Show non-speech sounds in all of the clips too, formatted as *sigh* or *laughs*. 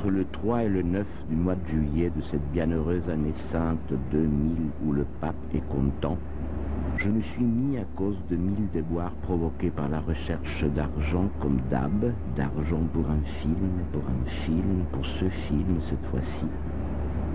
entre le 3 et le 9 du mois de juillet de cette bienheureuse année sainte 2000 où le pape est content, je me suis mis à cause de mille déboires provoqués par la recherche d'argent comme d'hab, d'argent pour un film, pour un film, pour ce film cette fois-ci,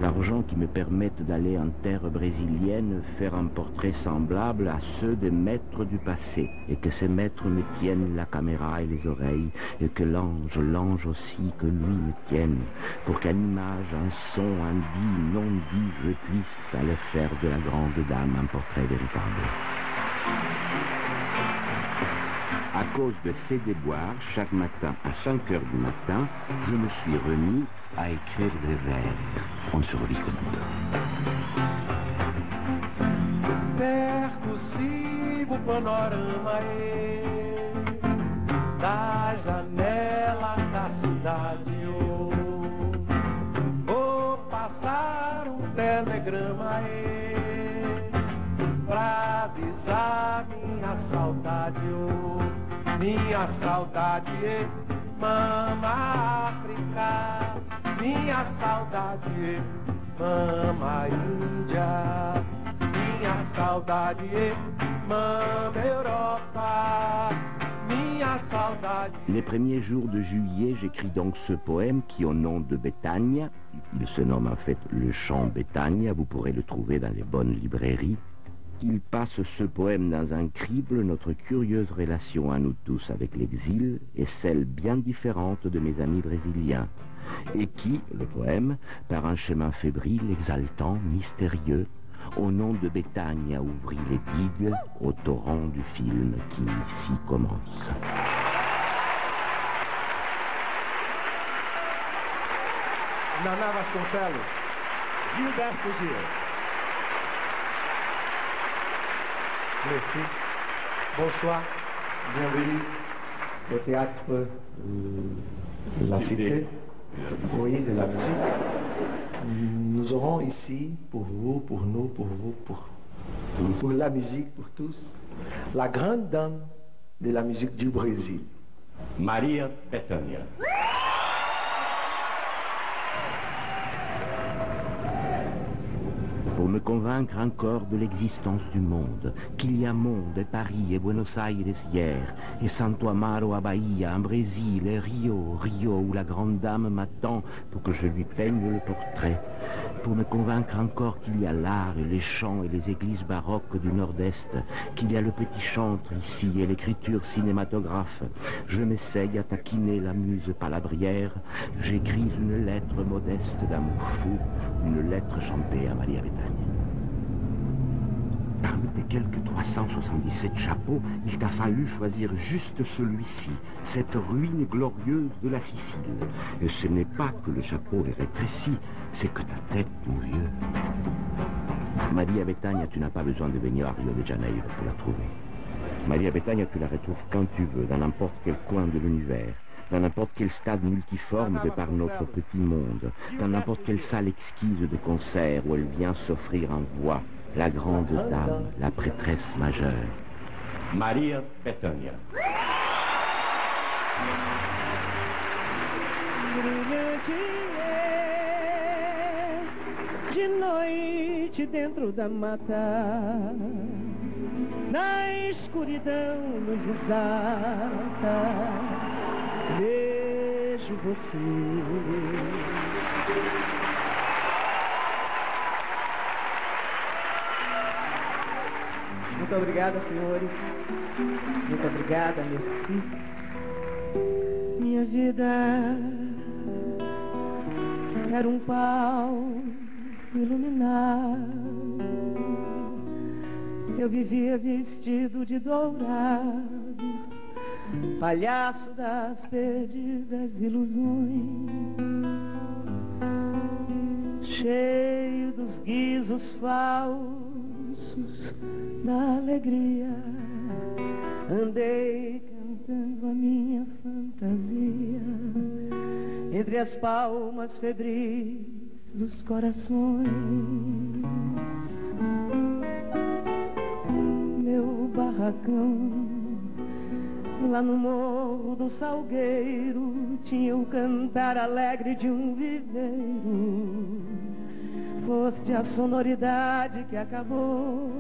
l'argent qui me permette d'aller en terre brésilienne faire un portrait semblable à ceux des maîtres du passé, et que ces maîtres me tiennent la caméra et les oreilles, et que l'ange, l'ange aussi, que lui me tienne, pour qu'à image, un son, un dit, non dit, je puisse aller faire de la grande dame un portrait véritable. À cause de ces déboires, chaque matin à 5 heures du matin, je me suis remis à écrire vers. On se revit comme un Perto sigo o panorama e das janelas da cidade vou passar um telegrama e pra avisar minha saudade minha saudade mama África Les premiers jours de juillet, j'écris donc ce poème qui, au nom de Bétagne, il se nomme en fait Le Chant Bétagne, vous pourrez le trouver dans les bonnes librairies, il passe ce poème dans un crible notre curieuse relation à nous tous avec l'exil et celle bien différente de mes amis brésiliens, et qui, le poème, par un chemin fébrile, exaltant, mystérieux, au nom de Bétagne a ouvri les digues au torrent du film qui ici commence. Naná Vasconcelos Gilberto Gil Merci. Bonsoir. Bienvenue au théâtre euh, La Cité, oui, de la musique. Nous aurons ici, pour vous, pour nous, pour vous, pour, pour la musique, pour tous, la grande dame de la musique du Brésil. Maria Bethânia. Pour me convaincre encore de l'existence du monde, qu'il y a monde et Paris et Buenos Aires hier, et Santo Amaro à Bahia, en Brésil, et Rio, Rio où la grande dame m'attend pour que je lui peigne le portrait. Pour me convaincre encore qu'il y a l'art et les chants et les églises baroques du Nord-Est, qu'il y a le petit chantre ici et l'écriture cinématographe, je m'essaye à taquiner la muse palabrière, j'écris une lettre modeste d'amour fou, une lettre chantée à Maria Bethânia. Tes quelques 377 chapeaux, il t'a fallu choisir juste celui-ci, cette ruine glorieuse de la Sicile. Et ce n'est pas que le chapeau est rétréci, c'est que ta tête, mon vieux. Maria Bethânia, tu n'as pas besoin de venir à Rio de Janeiro pour la trouver. Maria Bethânia, tu la retrouves quand tu veux, dans n'importe quel coin de l'univers dans n'importe quel stade multiforme de par notre petit monde, dans n'importe quelle salle exquise de concert où elle vient s'offrir en voix, la grande dame, la prêtresse majeure. Maria Bethânia. Brilhante é de noite dentro da mata, na escuridão nos exalta vejo você. Muito obrigada, senhores. Muito obrigada, merci. Minha vida era um pau iluminado. Eu vivia vestido de dourado palhaço das perdidas ilusões, cheio dos guizos falsos da alegria. Andei cantando a minha fantasia entre as palmas febris dos corações. Meu barracão Lá no morro do Salgueiro tinha o cantar alegre de um viveiro. Foste a sonoridade que acabou.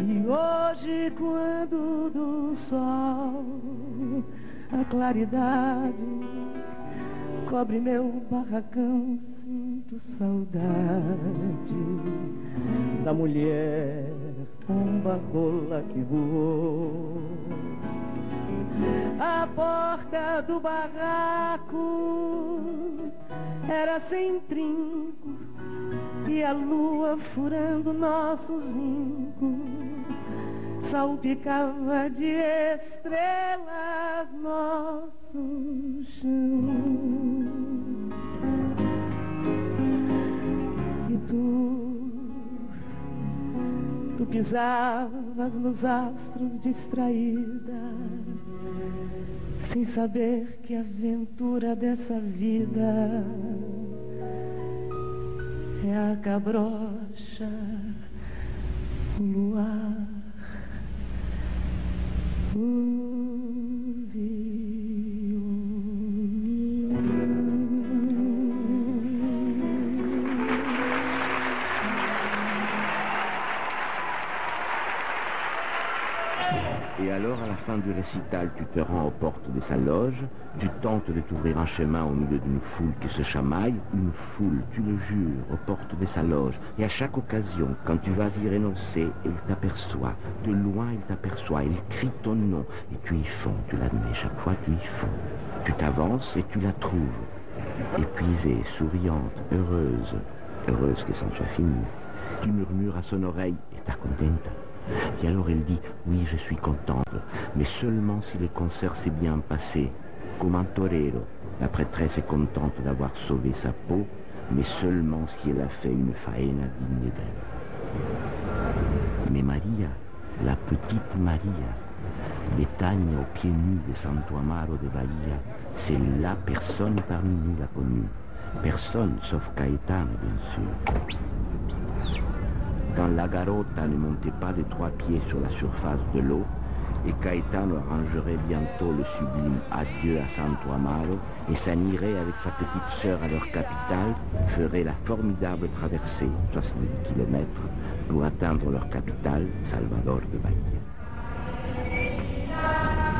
E hoje, quando do sol a claridade cobre meu barracão, sinto saudade da mulher pomba rola que voou. A porta do barraco era sem trinco e a lua furando nosso zinco salpicava de estrelas nosso chão. E tu, tu pisavas nos astros distraída, sem saber que a aventura dessa vida é a cabrocha, o luar Et fin du récital, tu te rends aux portes de sa loge, tu tentes de t'ouvrir un chemin au milieu d'une foule qui se chamaille, une foule, tu le jures, aux portes de sa loge. Et à chaque occasion, quand tu vas y renoncer, il t'aperçoit. De loin, il t'aperçoit, il crie ton nom. Et tu y fonds, tu l'admets, chaque fois tu y fonds. Tu t'avances et tu la trouves. Épuisée, souriante, heureuse. Heureuse que ça soit fini. Tu murmures à son oreille, et t'as contente et alors elle dit, oui, je suis contente, mais seulement si le concert s'est bien passé. Comme un torero, la prêtresse est contente d'avoir sauvé sa peau, mais seulement si elle a fait une faena digne d'elle. Mais Maria, la petite Maria, Bétagne au pied nu de Santo Amaro de Bahia, c'est la personne parmi nous l'a connue. Personne sauf Caetano, bien sûr quand la garota ne montait pas de trois pieds sur la surface de l'eau, et Caetano arrangerait bientôt le sublime adieu à Santo Amaro et s'en avec sa petite sœur à leur capitale, ferait la formidable traversée, 70 km, pour atteindre leur capitale, Salvador de Bahia.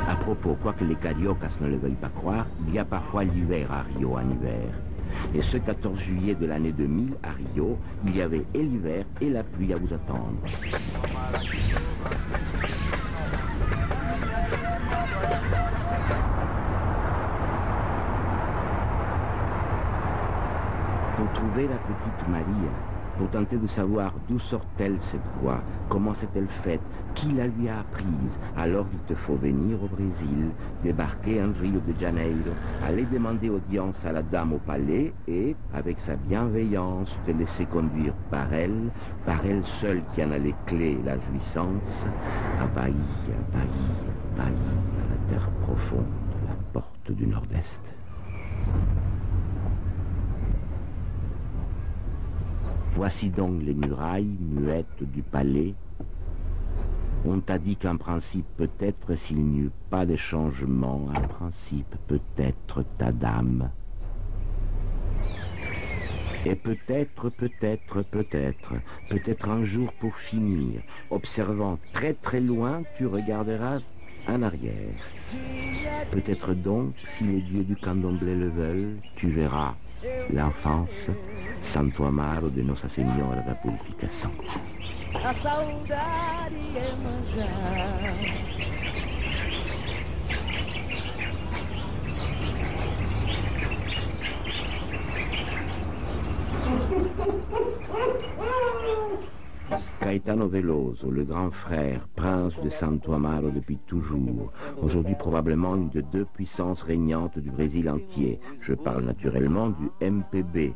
À propos, quoique les cariocas ne le veuillent pas croire, il y a parfois l'hiver à Rio en hiver. Et ce 14 juillet de l'année 2000, à Rio, il y avait et l'hiver et la pluie à vous attendre. Pour trouver la petite Maria, pour tenter de savoir d'où sort-elle cette voix, comment s'est-elle faite, qui la lui a apprise. Alors il te faut venir au Brésil, débarquer en Rio de Janeiro, aller demander audience à la dame au palais et, avec sa bienveillance, te laisser conduire par elle, par elle seule qui en a les clés et la jouissance, à Bahia, Bahia, Bahia, à la terre profonde, la porte du Nord-Est. Voici donc les murailles muettes du palais. On t'a dit qu'en principe, peut-être s'il n'y eut pas de changement, en principe, peut-être ta dame. Et peut-être, peut-être, peut-être, peut-être un jour pour finir, observant très très loin, tu regarderas en arrière. Peut-être donc, si les dieux du candomblé le veulent, tu verras l'enfance Santo Amaro de Nossa Senhora da Purificação. A saudade é manjar. Caetano Veloso, le grand frère, prince de Santo Amaro depuis toujours, aujourd'hui probablement une des deux puissances régnantes du Brésil entier. Je parle naturellement du MPB,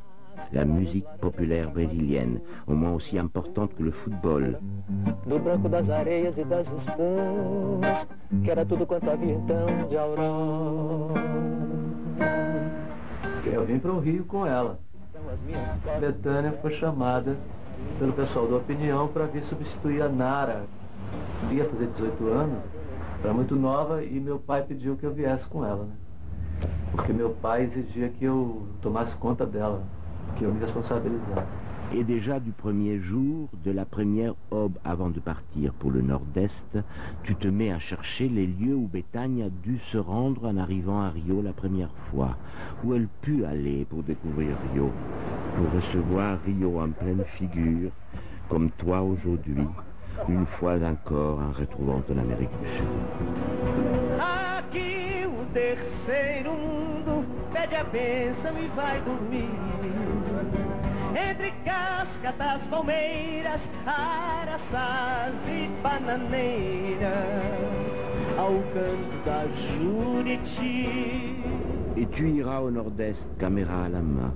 la musique populaire brésilienne, au moins aussi importante que le football. Do branco das areias e das espumas, que era tudo quanto havia então de aurora. Eu vim para o Rio com ela. Betânia foi chamada pelo pessoal da opinião para vir substituir a Nara. Ia fazer 18 anos Era muito nova e meu pai pediu que eu viesse com ela, né? Porque meu pai exigia que eu tomasse conta dela, que eu me responsabilizasse. Et déjà du premier jour, de la première aube avant de partir pour le nord-est, tu te mets à chercher les lieux où Bethany a dû se rendre en arrivant à Rio la première fois, où elle put aller pour découvrir Rio, pour recevoir Rio en pleine figure, comme toi aujourd'hui, une fois encore en retrouvant ton Amérique du Sud. Aqui o terceiro mundo pede a bênção e vai dormir. Entre cascatas, palmeiras, araçás e bananeiras, ao canto da Juriti. Et tu iras au nord-est, caméra à la main.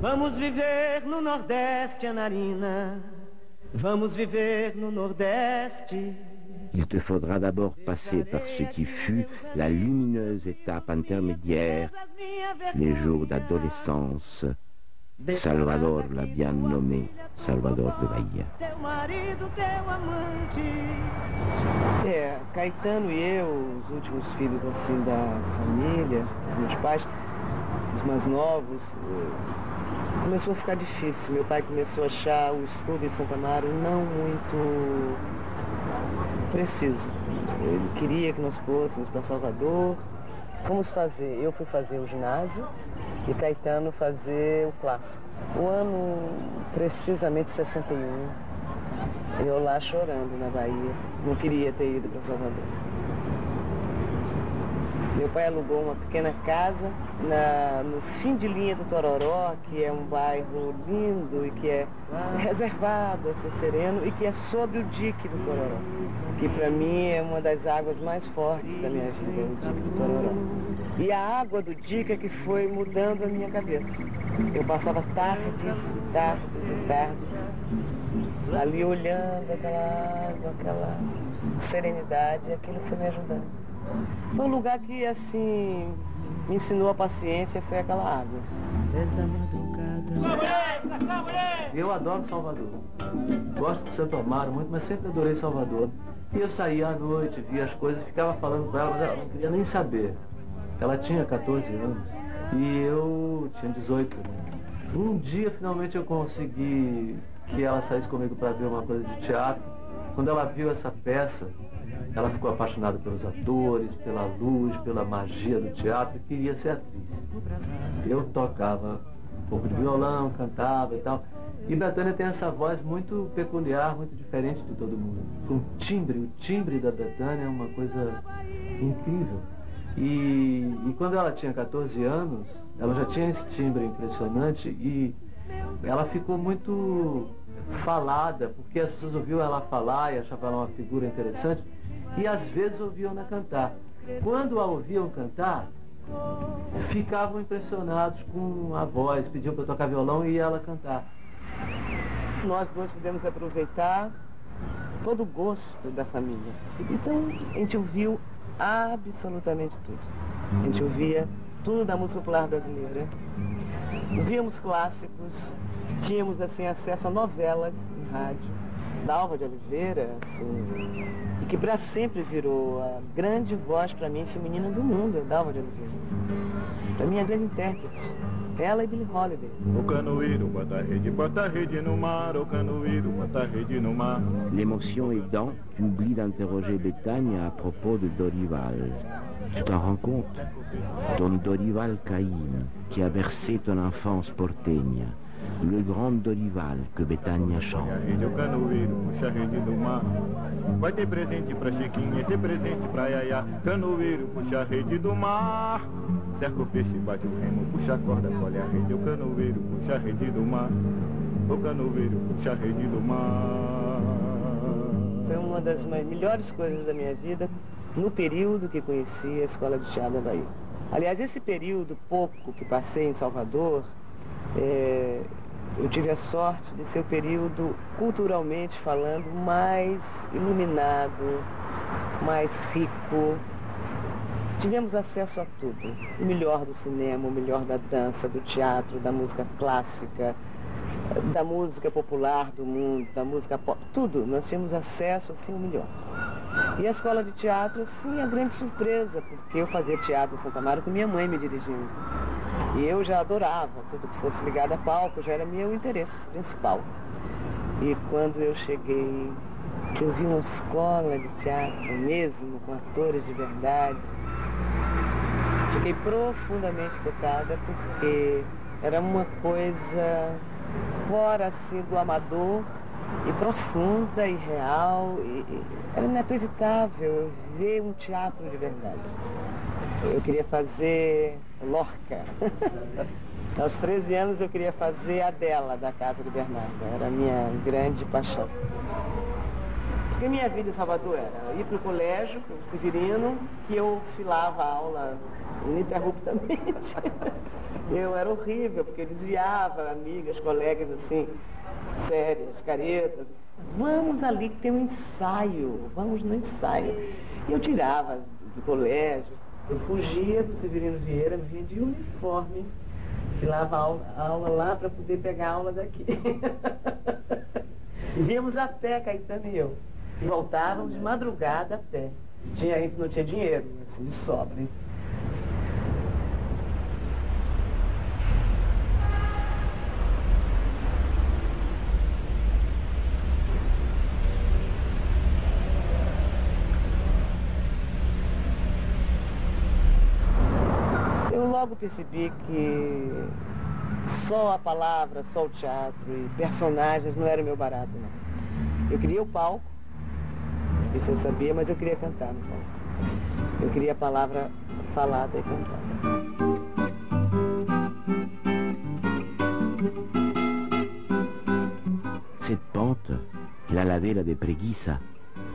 Vamos viver no Nordeste, Anarina. Vamos viver no Nordeste. Il te faudra d'abord passer par ce qui fut la lumineuse étape intermédiaire, les jours d'adolescence. Salvador l'a bien nommé Salvador de Bahia. É, Caetano e eu, os últimos filhos assim da família, dos meus pais, os mais novos, eh, começou a ficar difícil. Meu pai começou a achar o estudo em Santa Amaro não muito preciso. Ele queria que nós fôssemos para Salvador. Fomos fazer, eu fui fazer o ginásio e Caetano fazer o clássico. O ano precisamente 61. Eu lá chorando na Bahia. Não queria ter ido para Salvador. Meu pai alugou uma pequena casa na- no fim de linha do Tororó, que é um bairro lindo e que é reservado a ser sereno e que é sobre o dique do Tororó, que para mim é uma das águas mais fortes da minha vida, o dique do Tororó. E a água do dique é que foi mudando a minha cabeça. Eu passava tardes e tardes e tardes ali olhando aquela água, aquela serenidade, e aquilo foi me ajudando. Foi um lugar que, assim, me ensinou a paciência, foi aquela água. Desde a madrugada. Eu adoro Salvador. Gosto de Santo Amaro muito, mas sempre adorei Salvador. E eu saía à noite, via as coisas, ficava falando com ela, mas ela não queria nem saber. Ela tinha 14 anos e eu tinha 18. né? Um dia finalmente eu consegui que ela saísse comigo para ver uma coisa de teatro. Quando ela viu essa peça, ela ficou apaixonada pelos atores, pela luz, pela magia do teatro e queria ser atriz. Eu tocava um pouco de violão, cantava e tal. E Betânia tem essa voz muito peculiar, muito diferente de todo mundo. Com timbre, o timbre da Betânia é uma coisa incrível. E, e quando ela tinha 14 anos, ela já tinha esse timbre impressionante e ela ficou muito falada, porque as pessoas ouviam ela falar e achavam ela uma figura interessante, e às vezes ouviam ela cantar. Quando a ouviam cantar, ficavam impressionados com a voz, pediam para tocar violão e ela cantar. Nós dois pudemos aproveitar todo o gosto da família. Então, a gente ouviu absolutamente tudo. A gente ouvia tudo da música popular brasileira. Ouvíamos clássicos, tínhamos assim acesso a novelas em rádio, da Alva de Oliveira, assim, e que para sempre virou a grande voz para mim feminina do mundo, a Dalva de Oliveira. Para mim, a grande intérprete. Ela e Billie Holiday. O canoeiro bota a rede, bota a rede no mar, o canoeiro bota a rede no mar. L'émotion aidant, tu oublies d'interroger Bethany à propos de Dorival. Tu t'en rends compte Ton Dorival Caïn, qui a bercé ton enfance porteña. Le grand Dorival que Betânia chante. mar. Vai ter presente pra Chiquinha, ter presente pra Yaya. Canoeiro puxa a rede do mar. Cerca o peixe, bate o remo, puxa a corda, colhe a rede. O canoeiro puxa a rede do mar. O canoeiro puxa a rede do mar. Foi uma das melhores coisas da minha vida no período que conheci a Escola de Teatro da Bahia. Aliás, esse período pouco que passei em Salvador, é, eu tive a sorte de ser o período, culturalmente falando, mais iluminado, mais rico. Tivemos acesso a tudo. O melhor do cinema, o melhor da dança, do teatro, da música clássica, da música popular do mundo, da música pop, tudo. Nós tínhamos acesso assim ao melhor. E a escola de teatro, assim, a grande surpresa, porque eu fazia teatro em Santa Maria com minha mãe me dirigindo. E eu já adorava tudo que fosse ligado a palco, já era meu interesse principal. E quando eu cheguei, que eu vi uma escola de teatro mesmo, com atores de verdade, fiquei profundamente tocada porque era uma coisa fora assim do amador e profunda e real. E, e, era inacreditável ver um teatro de verdade. Eu queria fazer Lorca. *laughs* Aos 13 anos eu queria fazer a dela da Casa de Bernardo. Era a minha grande paixão. Porque minha vida em Salvador era ir para o colégio, para o Severino, que eu filava a aula ininterruptamente. *laughs* Eu era horrível, porque eu desviava amigas, colegas assim, sérias, caretas. Vamos ali que tem um ensaio, vamos no ensaio. E eu tirava do colégio, eu fugia do Severino Vieira, vinha de uniforme, filava aula, aula lá para poder pegar a aula daqui. *laughs* víamos a pé, Caetano e eu. E voltávamos de madrugada a pé. Tinha, a gente não tinha dinheiro, assim, de sobra. Logo percebi que só a palavra, só o teatro e personagens não era meu barato, não. Eu queria o palco, isso eu sabia, mas eu queria cantar no palco. Eu queria a palavra falada e cantada. Cette pente, la ladera de Preguiça,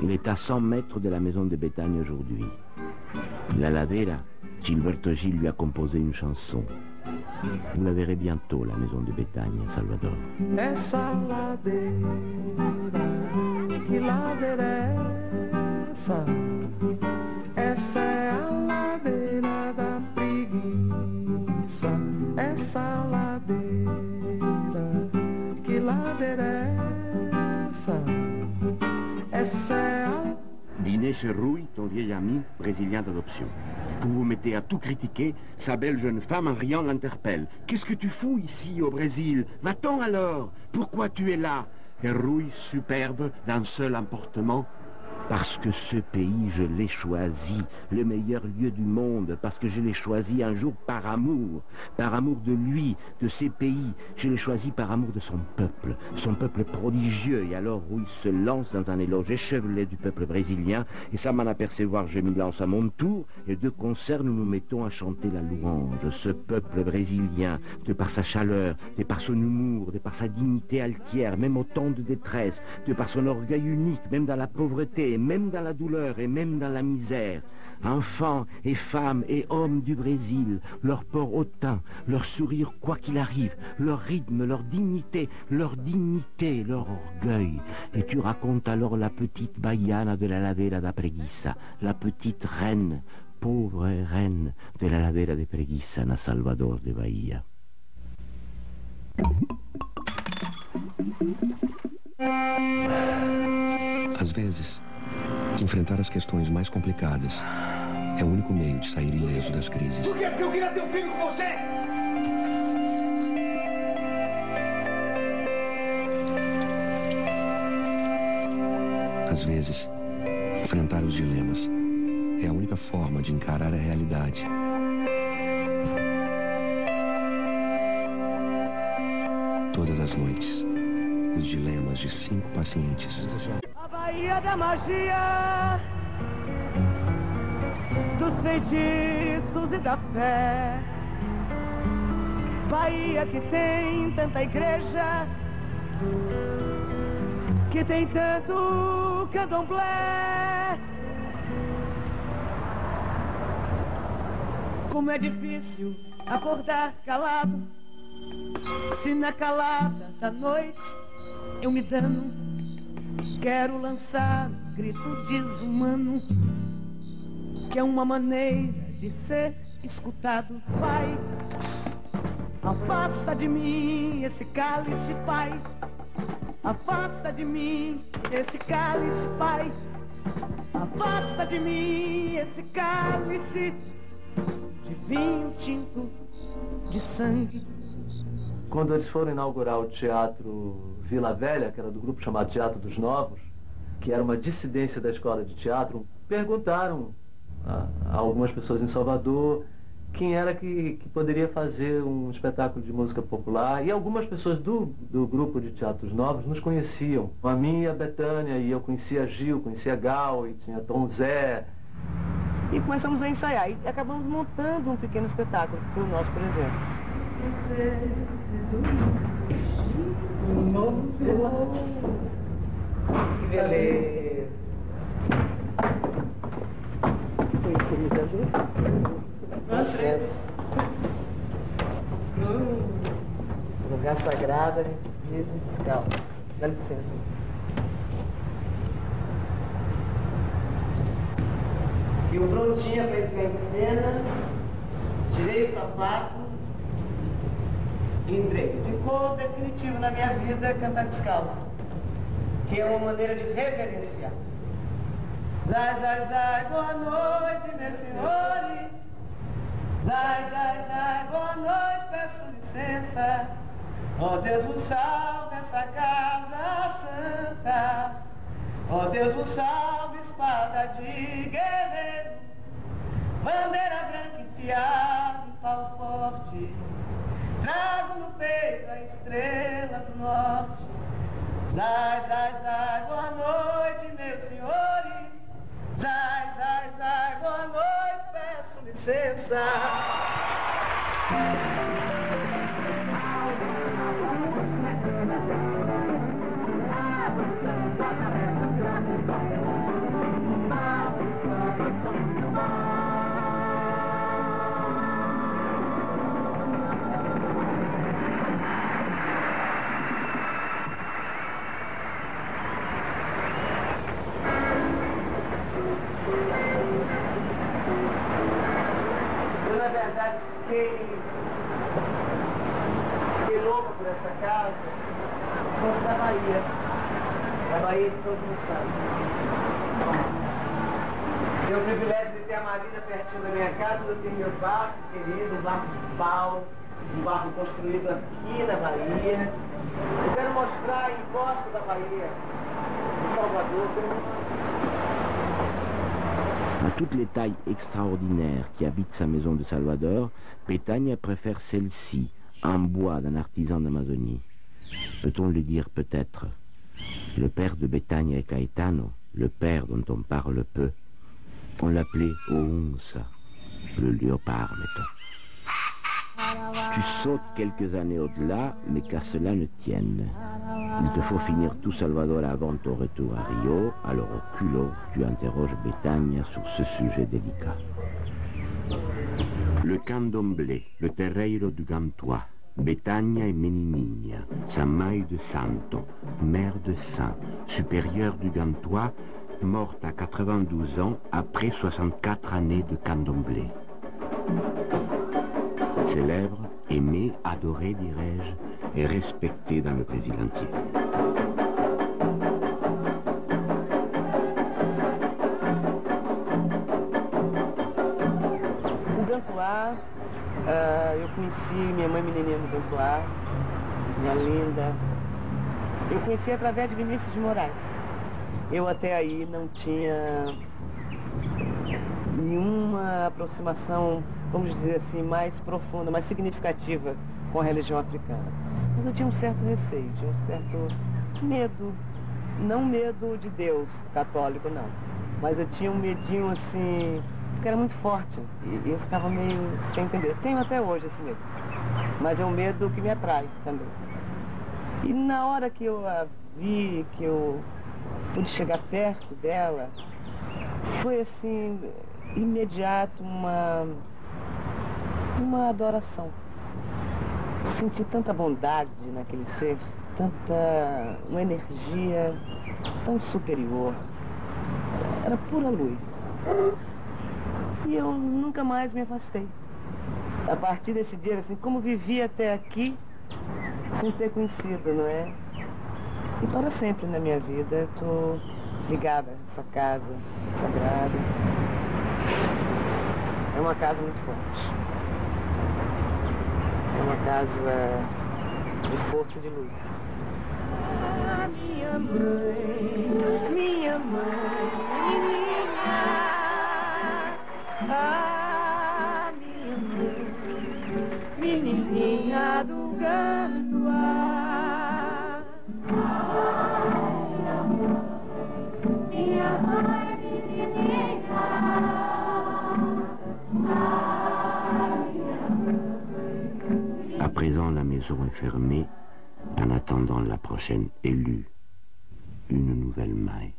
il est à 100 mètres de la maison de Bétagne aujourd'hui. La ladera Gilberto Gil lui a composé une chanson. Vous la verrez bientôt, la maison de Bétagne, Salvador. Essa ladeira, que ladeira é essa? Essa é a ladeira da preguiça. Essa ladeira, que ladeira é essa? Essa é a... Dîner chez Rui, ton vieil ami brésilien d'adoption. Vous vous mettez à tout critiquer, sa belle jeune femme en riant l'interpelle. Qu'est-ce que tu fous ici au Brésil? Va-t'en alors. Pourquoi tu es là? Rui, superbe, d'un seul emportement, parce que ce pays, je l'ai choisi, le meilleur lieu du monde, parce que je l'ai choisi un jour par amour, par amour de lui, de ses pays. Je l'ai choisi par amour de son peuple, son peuple prodigieux. Et alors, Rui se lance dans un éloge échevelé du peuple brésilien, et ça m'en apercevoir, je m'y lance à mon tour, et de concert, nous nous mettons à chanter la louange. Ce peuple brésilien, de par sa chaleur, de par son humour, de par sa dignité altière, même au temps de détresse, de par son orgueil unique, même dans la pauvreté, même dans la douleur et même dans la misère. Enfants et femmes et hommes du Brésil, leur port hautain, leur sourire quoi qu'il arrive, leur rythme, leur dignité, leur dignité, leur orgueil. Et tu racontes alors la petite Baiana de la ladera da Preguiça, la petite reine, pauvre reine de la ladera de Preguiça na Salvador de Bahia. Às vezes, enfrentar as questões mais complicadas é o único meio de sair ileso das crises. Por quê? Porque eu queria ter um filho com você! Às vezes, enfrentar os dilemas é a única forma de encarar a realidade. Todas as noites, os dilemas de cinco pacientes. Bahia da Magia, dos feitiços e da fé. Bahia que tem tanta igreja, que tem tanto candomblé. Como é difícil acordar calado, se na calada da noite eu me dano, quero lançar um grito desumano, que é uma maneira de ser escutado, Pai. Afasta de mim esse cálice, Pai. Afasta de mim esse cálice, Pai. Afasta de mim esse cálice de vinho tinto de sangue. Quando eles foram inaugurar o Teatro Vila Velha, que era do grupo chamado Teatro dos Novos, que era uma dissidência da escola de teatro, perguntaram a, a algumas pessoas em Salvador quem era que, que, poderia fazer um espetáculo de música popular. E algumas pessoas do, do grupo de teatros novos nos conheciam. A mim e a Betânia, e eu conhecia Gil, conhecia Gal, e tinha Tom Zé. E começamos a ensaiar. E acabamos montando um pequeno espetáculo, que foi o nosso, por exemplo. Que beleza. Foi intimidador. Licença. Lugar sagrado, a gente diz calma. Dá licença. E o prontinha para entrar em cena, tirei o sapato entrei. Ficou definitivo na minha vida cantar descalço, que é uma maneira de reverenciar. Zai, zai, zai, boa noite, meus senhores. Zai, zai, zai, boa noite, peço licença. Ó oh, Deus vos salve essa casa santa. Ó oh, Deus vos salve, espada de guerreiro. Bandeira branca enfiada em pau forte. Trago no peito a estrela do norte. Zai, zai, zai, boa noite, meus senhores. Zai, zai, zai, boa noite, peço licença. Qui habitent sa maison de Salvador, Pétagne préfère celle-ci, en bois d'un artisan d'Amazonie. Peut-on le dire peut-être? Le père de Bétagne et Caetano, le père dont on parle peu, on l'appelait Ounsa, le léopard, mettons. Tu sautes quelques années au-delà, mais qu'à cela ne tienne. Il te faut finir tout Salvador avant ton retour à Rio, alors au culot, tu interroges Bétagne sur ce sujet délicat. Le candomblé, le terreiro du Gantois, Betagna et Meninigne, sa maille de santo, mère de saint, supérieure du Gantois, morte à 92 ans après 64 années de candomblé. Célèbre, aimé, adoré, dirais-je, et respecté dans le Brésil entier. O Gantuá, uh, eu conheci minha mãe menininha no Gantuá, minha linda. Eu conheci através de Vinícius de Moraes. Eu até aí não tinha nenhuma aproximação vamos dizer assim, mais profunda, mais significativa com a religião africana. Mas eu tinha um certo receio, tinha um certo medo, não medo de Deus católico, não. Mas eu tinha um medinho assim, porque era muito forte. E, eu ficava meio sem entender. Tenho até hoje esse medo. Mas é um medo que me atrai também. E na hora que eu a vi, que eu pude chegar perto dela, foi assim, imediato uma uma adoração. Senti tanta bondade naquele ser, tanta uma energia tão superior. Era pura luz. E eu nunca mais me afastei. A partir desse dia, assim, como vivi até aqui, sem ter conhecido, não é? E para sempre na minha vida, estou ligada a essa casa, sagrado. É uma casa muito forte. É uma casa de força e de luz. Ah, minha mãe, minha mãe, menina. Ah, minha mãe, menininha do Ganduá. Présent, la maison est fermée en attendant la prochaine élue, une nouvelle maille.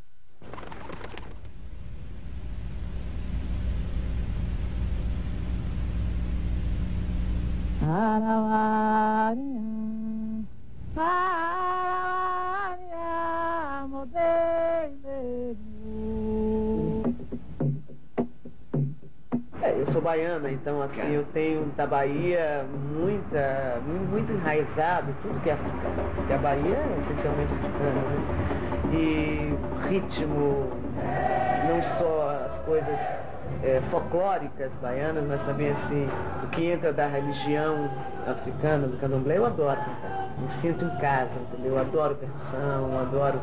Baiana, então assim, eu tenho da Bahia muita, mu- muito enraizado tudo que é africano. Porque a Bahia é essencialmente africana, né? E ritmo, não só as coisas é, folclóricas baianas, mas também assim, o que entra da religião africana, do candomblé, eu adoro cantar. Me sinto em casa, entendeu? Eu adoro percussão, adoro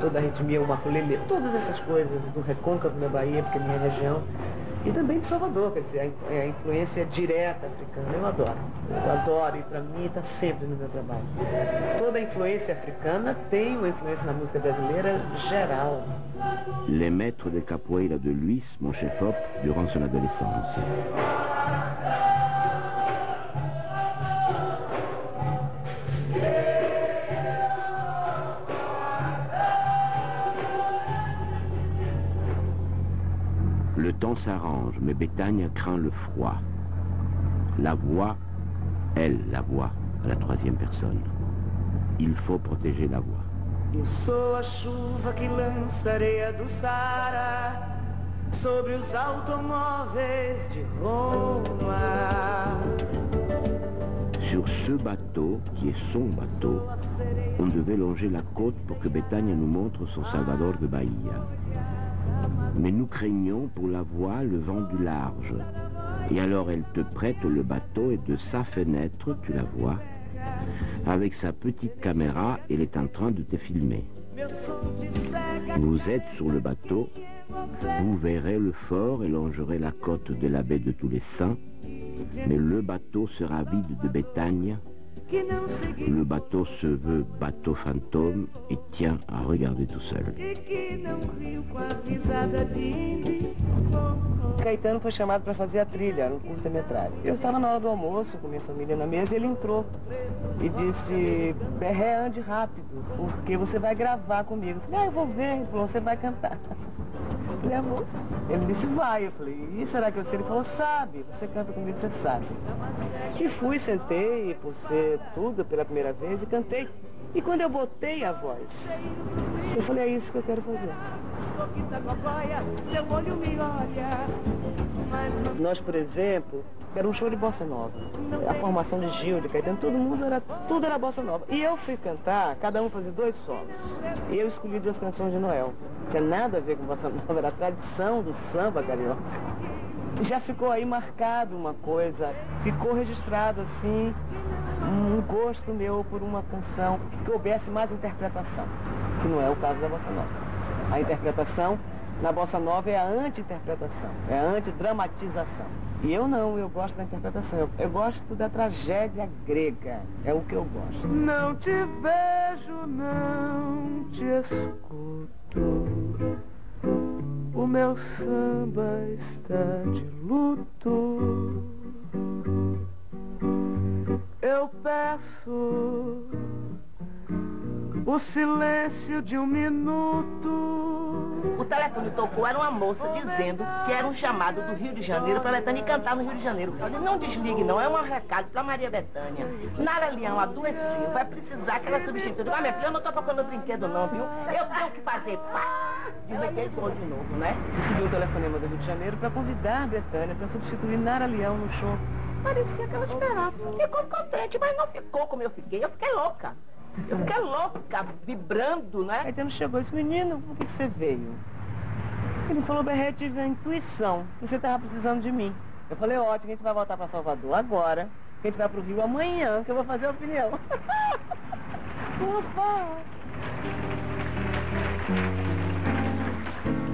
toda a ritmia, o maculelê, todas essas coisas do recôncavo da Bahia, porque é minha região. E também de Salvador, quer dizer, in- a influência direta africana, eu adoro. Eu adoro e para mim está sempre no meu trabalho. Toda a influência africana tem uma influência na música brasileira geral. Les maîtres de capoeira de Luis, mon chef-op, durant son adolescence. Le temps s'arrange, mais Bétagne craint le froid. La voix, elle, la voix, à la troisième personne. Il faut protéger la voix. Eu sou a chuva que lança areia do Saara sobre os automóveis de Roma. Sur ce bateau, qui est son bateau, on devait longer la côte pour que Bétagne nous montre son Salvador de Bahia. Mais nous craignons pour la voix le vent du large. Et alors elle te prête le bateau et de sa fenêtre, tu la vois, avec sa petite caméra, elle est en train de te filmer. Vous êtes sur le bateau, vous verrez le fort et longerez la côte de la baie de tous les saints, mais le bateau sera vide de Bétagne Le bateau se veut bateau fantôme et tient à regarder tout seul. e que não riu com a risada de Indy. Caetano foi chamado para fazer a trilha no curta-metragem. Eu estava na hora do almoço com minha família na mesa e ele entrou e disse, Berré, ande rápido, porque você vai gravar comigo. Eu falei, ah, eu vou ver. Ele falou, você vai cantar. Falei, vou. Ele disse, vai. Eu falei, e será que eu sei? Ele falou, sabe, você canta comigo, você sabe. E fui, sentei, por ser tudo pela primeira vez, e cantei. E quando eu botei a voz, eu falei, é isso que eu quero fazer. Nós, por exemplo, era um show de bossa nova. A formação de Gil, de Caetano, todo mundo era, tudo era bossa nova. E eu fui cantar, cada um fazia dois solos. E eu escolhi duas canções de Noel. Não tinha nada a ver com bossa *laughs* nova, era a tradição do samba carioca. Já ficou aí marcado uma coisa, ficou registrado assim, um gosto meu por uma canção que houvesse mais interpretação, que não é o caso da bossa nova. A interpretação na bossa nova é a anti-interpretação, é a antidramatização. E eu não, eu gosto da interpretação, eu, eu gosto da tragédia grega, é o que eu gosto. Não te vejo, não te escuto. O meu samba está de luto. Eu peço o silêncio de um minuto. O telefone tocou, era uma moça dizendo que era um chamado do Rio de Janeiro para Betânia cantar no Rio de Janeiro. Eu disse, não desligue não, é um recado para Maria Betânia. Nara Leão adoeceu, vai precisar que ela substitua. Ah, minha filha, eu não tô procurando brinquedo não, viu? Eu tenho que fazer pá! Desliguei tudo de novo, né? Recebi o telefonema do Rio de Janeiro para convidar a Betânia para substituir Nara Leão no show. Parecia que ela esperava. Ficou contente, mas não ficou como eu fiquei. Eu fiquei louca. Eu fiquei louca, vibrando, né? Caetano chegou e disse, menino, por que que você veio? Ele falou, Berrete, tive a intuição que você estava precisando de mim. Eu falei, ótimo, a gente vai voltar para Salvador agora, que a gente vai para o Rio amanhã, que eu vou fazer a opinião. *laughs* Ufa!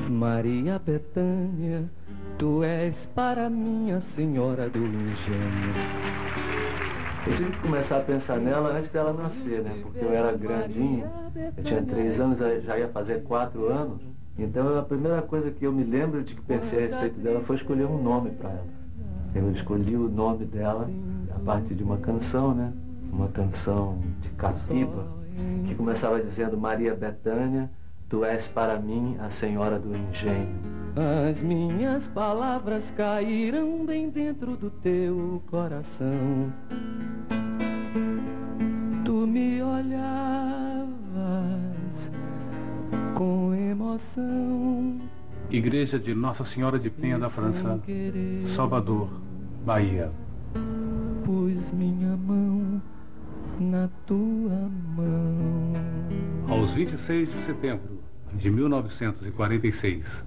Maria Betânia, tu és para mim a senhora do engenho. Eu tive que começar a pensar nela antes dela nascer, né? Porque eu era grandinho, eu tinha três anos, já ia fazer quatro anos. Então a primeira coisa que eu me lembro de que pensei a respeito dela foi escolher um nome para ela. Eu escolhi o nome dela a partir de uma canção, né? Uma canção de Capiva, que começava dizendo Maria Betânia, tu és para mim a senhora do engenho. As minhas palavras caíram bem dentro do teu coração. Tu me olhavas com emoção. Igreja de Nossa Senhora de Penha da França, Salvador, Bahia. Pus minha mão na tua mão. Aos 26 de setembro de 1946,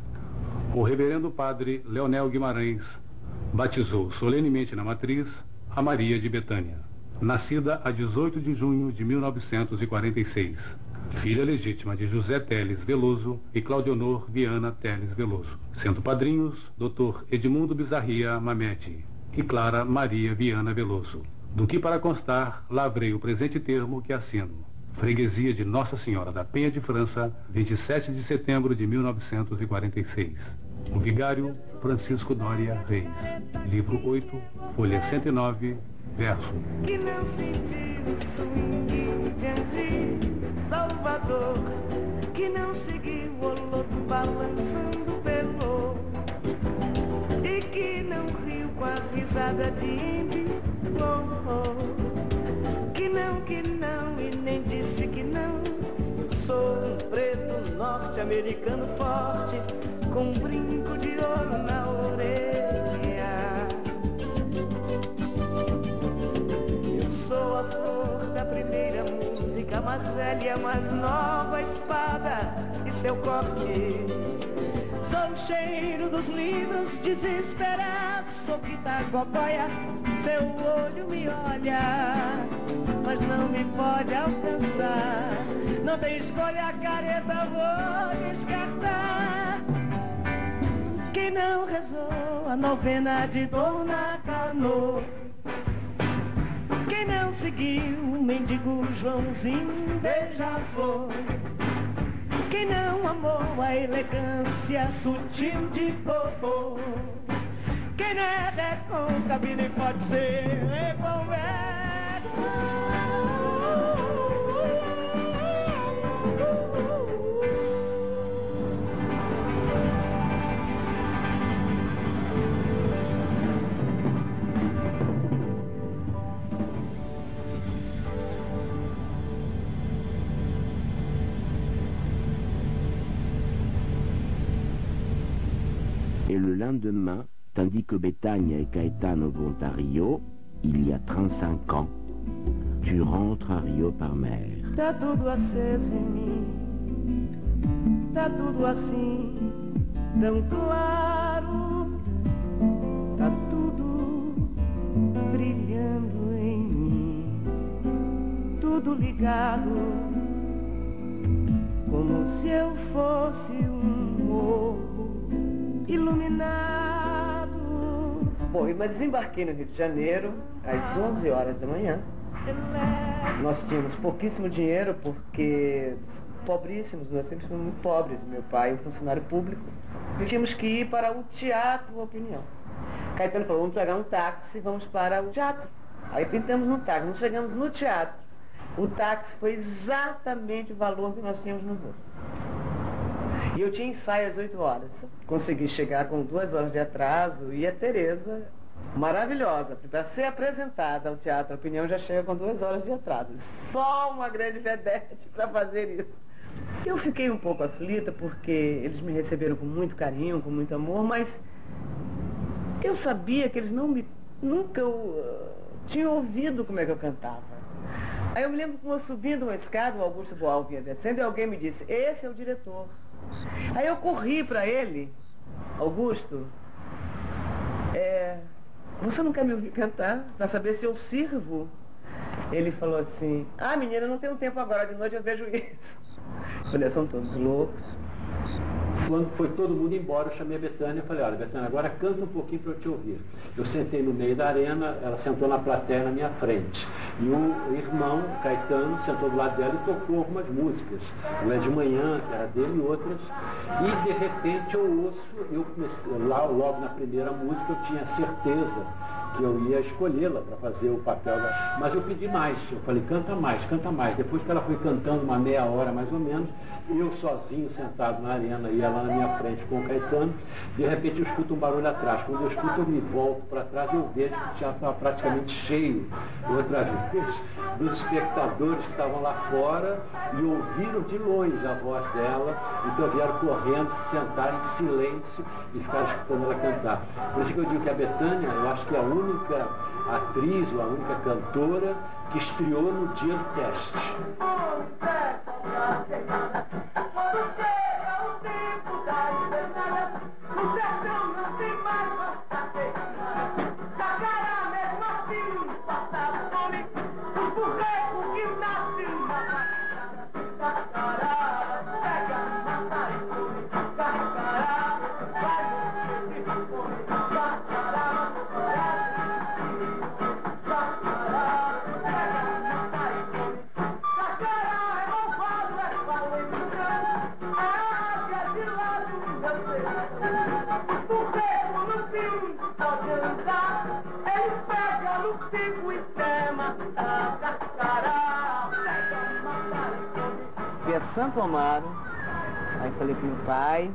o reverendo padre Leonel Guimarães batizou solenemente na matriz a Maria de Betânia, nascida a 18 de junho de 1946, filha legítima de José Teles Veloso e Claudionor Viana Teles Veloso, sendo padrinhos Dr. Edmundo Bizarria Mamede e Clara Maria Viana Veloso, do que para constar lavrei o presente termo que assino. Freguesia de Nossa Senhora da Penha de França, 27 de setembro de 1946. O vigário Francisco Dória Reis. Livro 8, folha 109, verso. Que não sentiu o swing de Henri Salvador, que não seguiu o lodo balançando pelo e que não riu com a risada de Indy oh, oh. Sou um preto norte-americano forte com um brinco de ouro na orelha. Eu sou a flor da primeira música mais velha, mais nova espada e seu corte Sou o cheiro dos livros desesperados Sou Pitagogóia, seu olho me olha Mas não me pode alcançar. Não tem escolha, careta vou descartar. Quem não rezou a novena de Dona Cano? Quem não seguiu o mendigo Joãozinho beija-flor quem não amou a elegância sutil de Popô Quem não é decôncavo pode ser Et le lendemain, tandis que Bethany et Caetano vont à Rio, il y a 35 ans, tu rentres à Rio par mer. Tá tudo aceso em mim, tá tudo assim, tão claro, tá tudo brilhando em mim, tudo ligado, como se eu fosse um morro iluminado. Bom, mas desembarquei no Rio de Janeiro às 11 horas da manhã. Nós tínhamos pouquíssimo dinheiro porque pobríssimos, nós sempre fomos muito pobres, meu pai, um funcionário público. Tínhamos que ir para o Teatro Opinião. Caetano falou, vamos pegar um táxi, vamos para o teatro. Aí pintamos no táxi, nós chegamos no teatro. O táxi foi exatamente o valor que nós tínhamos no bolso. E eu tinha ensaio às 8 horas. Consegui chegar com duas horas de atraso e a Tereza, maravilhosa, para ser apresentada ao Teatro Opinião, já chega com duas horas de atraso. Só uma grande vedete para fazer isso. Eu fiquei um pouco aflita porque eles me receberam com muito carinho, com muito amor, mas eu sabia que eles não me, nunca uh, tinham ouvido como é que eu cantava. Aí eu me lembro que eu subindo uma escada, o Augusto Boal vinha descendo e alguém me disse, esse é o diretor. Aí eu corri para ele, Augusto, é, você não quer me ouvir cantar para saber se eu sirvo? Ele falou assim, ah menina, não tenho tempo agora, de noite eu vejo isso. Eu falei, são todos loucos. Quando foi todo mundo embora, eu chamei a Betânia e falei, olha, Betânia, agora canta um pouquinho para eu te ouvir. Eu sentei no meio da arena, ela sentou na plateia na minha frente. E o irmão, Caetano, sentou do lado dela e tocou algumas músicas. Uma é de manhã, que era dele, e outras. E de repente eu ouço, eu comecei, lá, logo na primeira música, eu tinha certeza que eu ia escolhê-la para fazer o papel da... Mas eu pedi mais, eu falei, canta mais, canta mais. Depois que ela foi cantando uma meia hora mais ou menos, eu sozinho, sentado na arena, ia lá na minha frente com o Caetano, de repente eu escuto um barulho atrás. Quando eu escuto, eu me volto para trás e eu vejo que o teatro estava praticamente cheio, outra vez, dos espectadores que estavam lá fora e ouviram de longe a voz dela, então vieram correndo, se sentaram em silêncio e ficaram escutando ela cantar. Por isso que eu digo que a Betânia, eu acho que é a única atriz ou a única cantora que estreou no dia do teste. A Santo Amaro, aí falei com meu pai,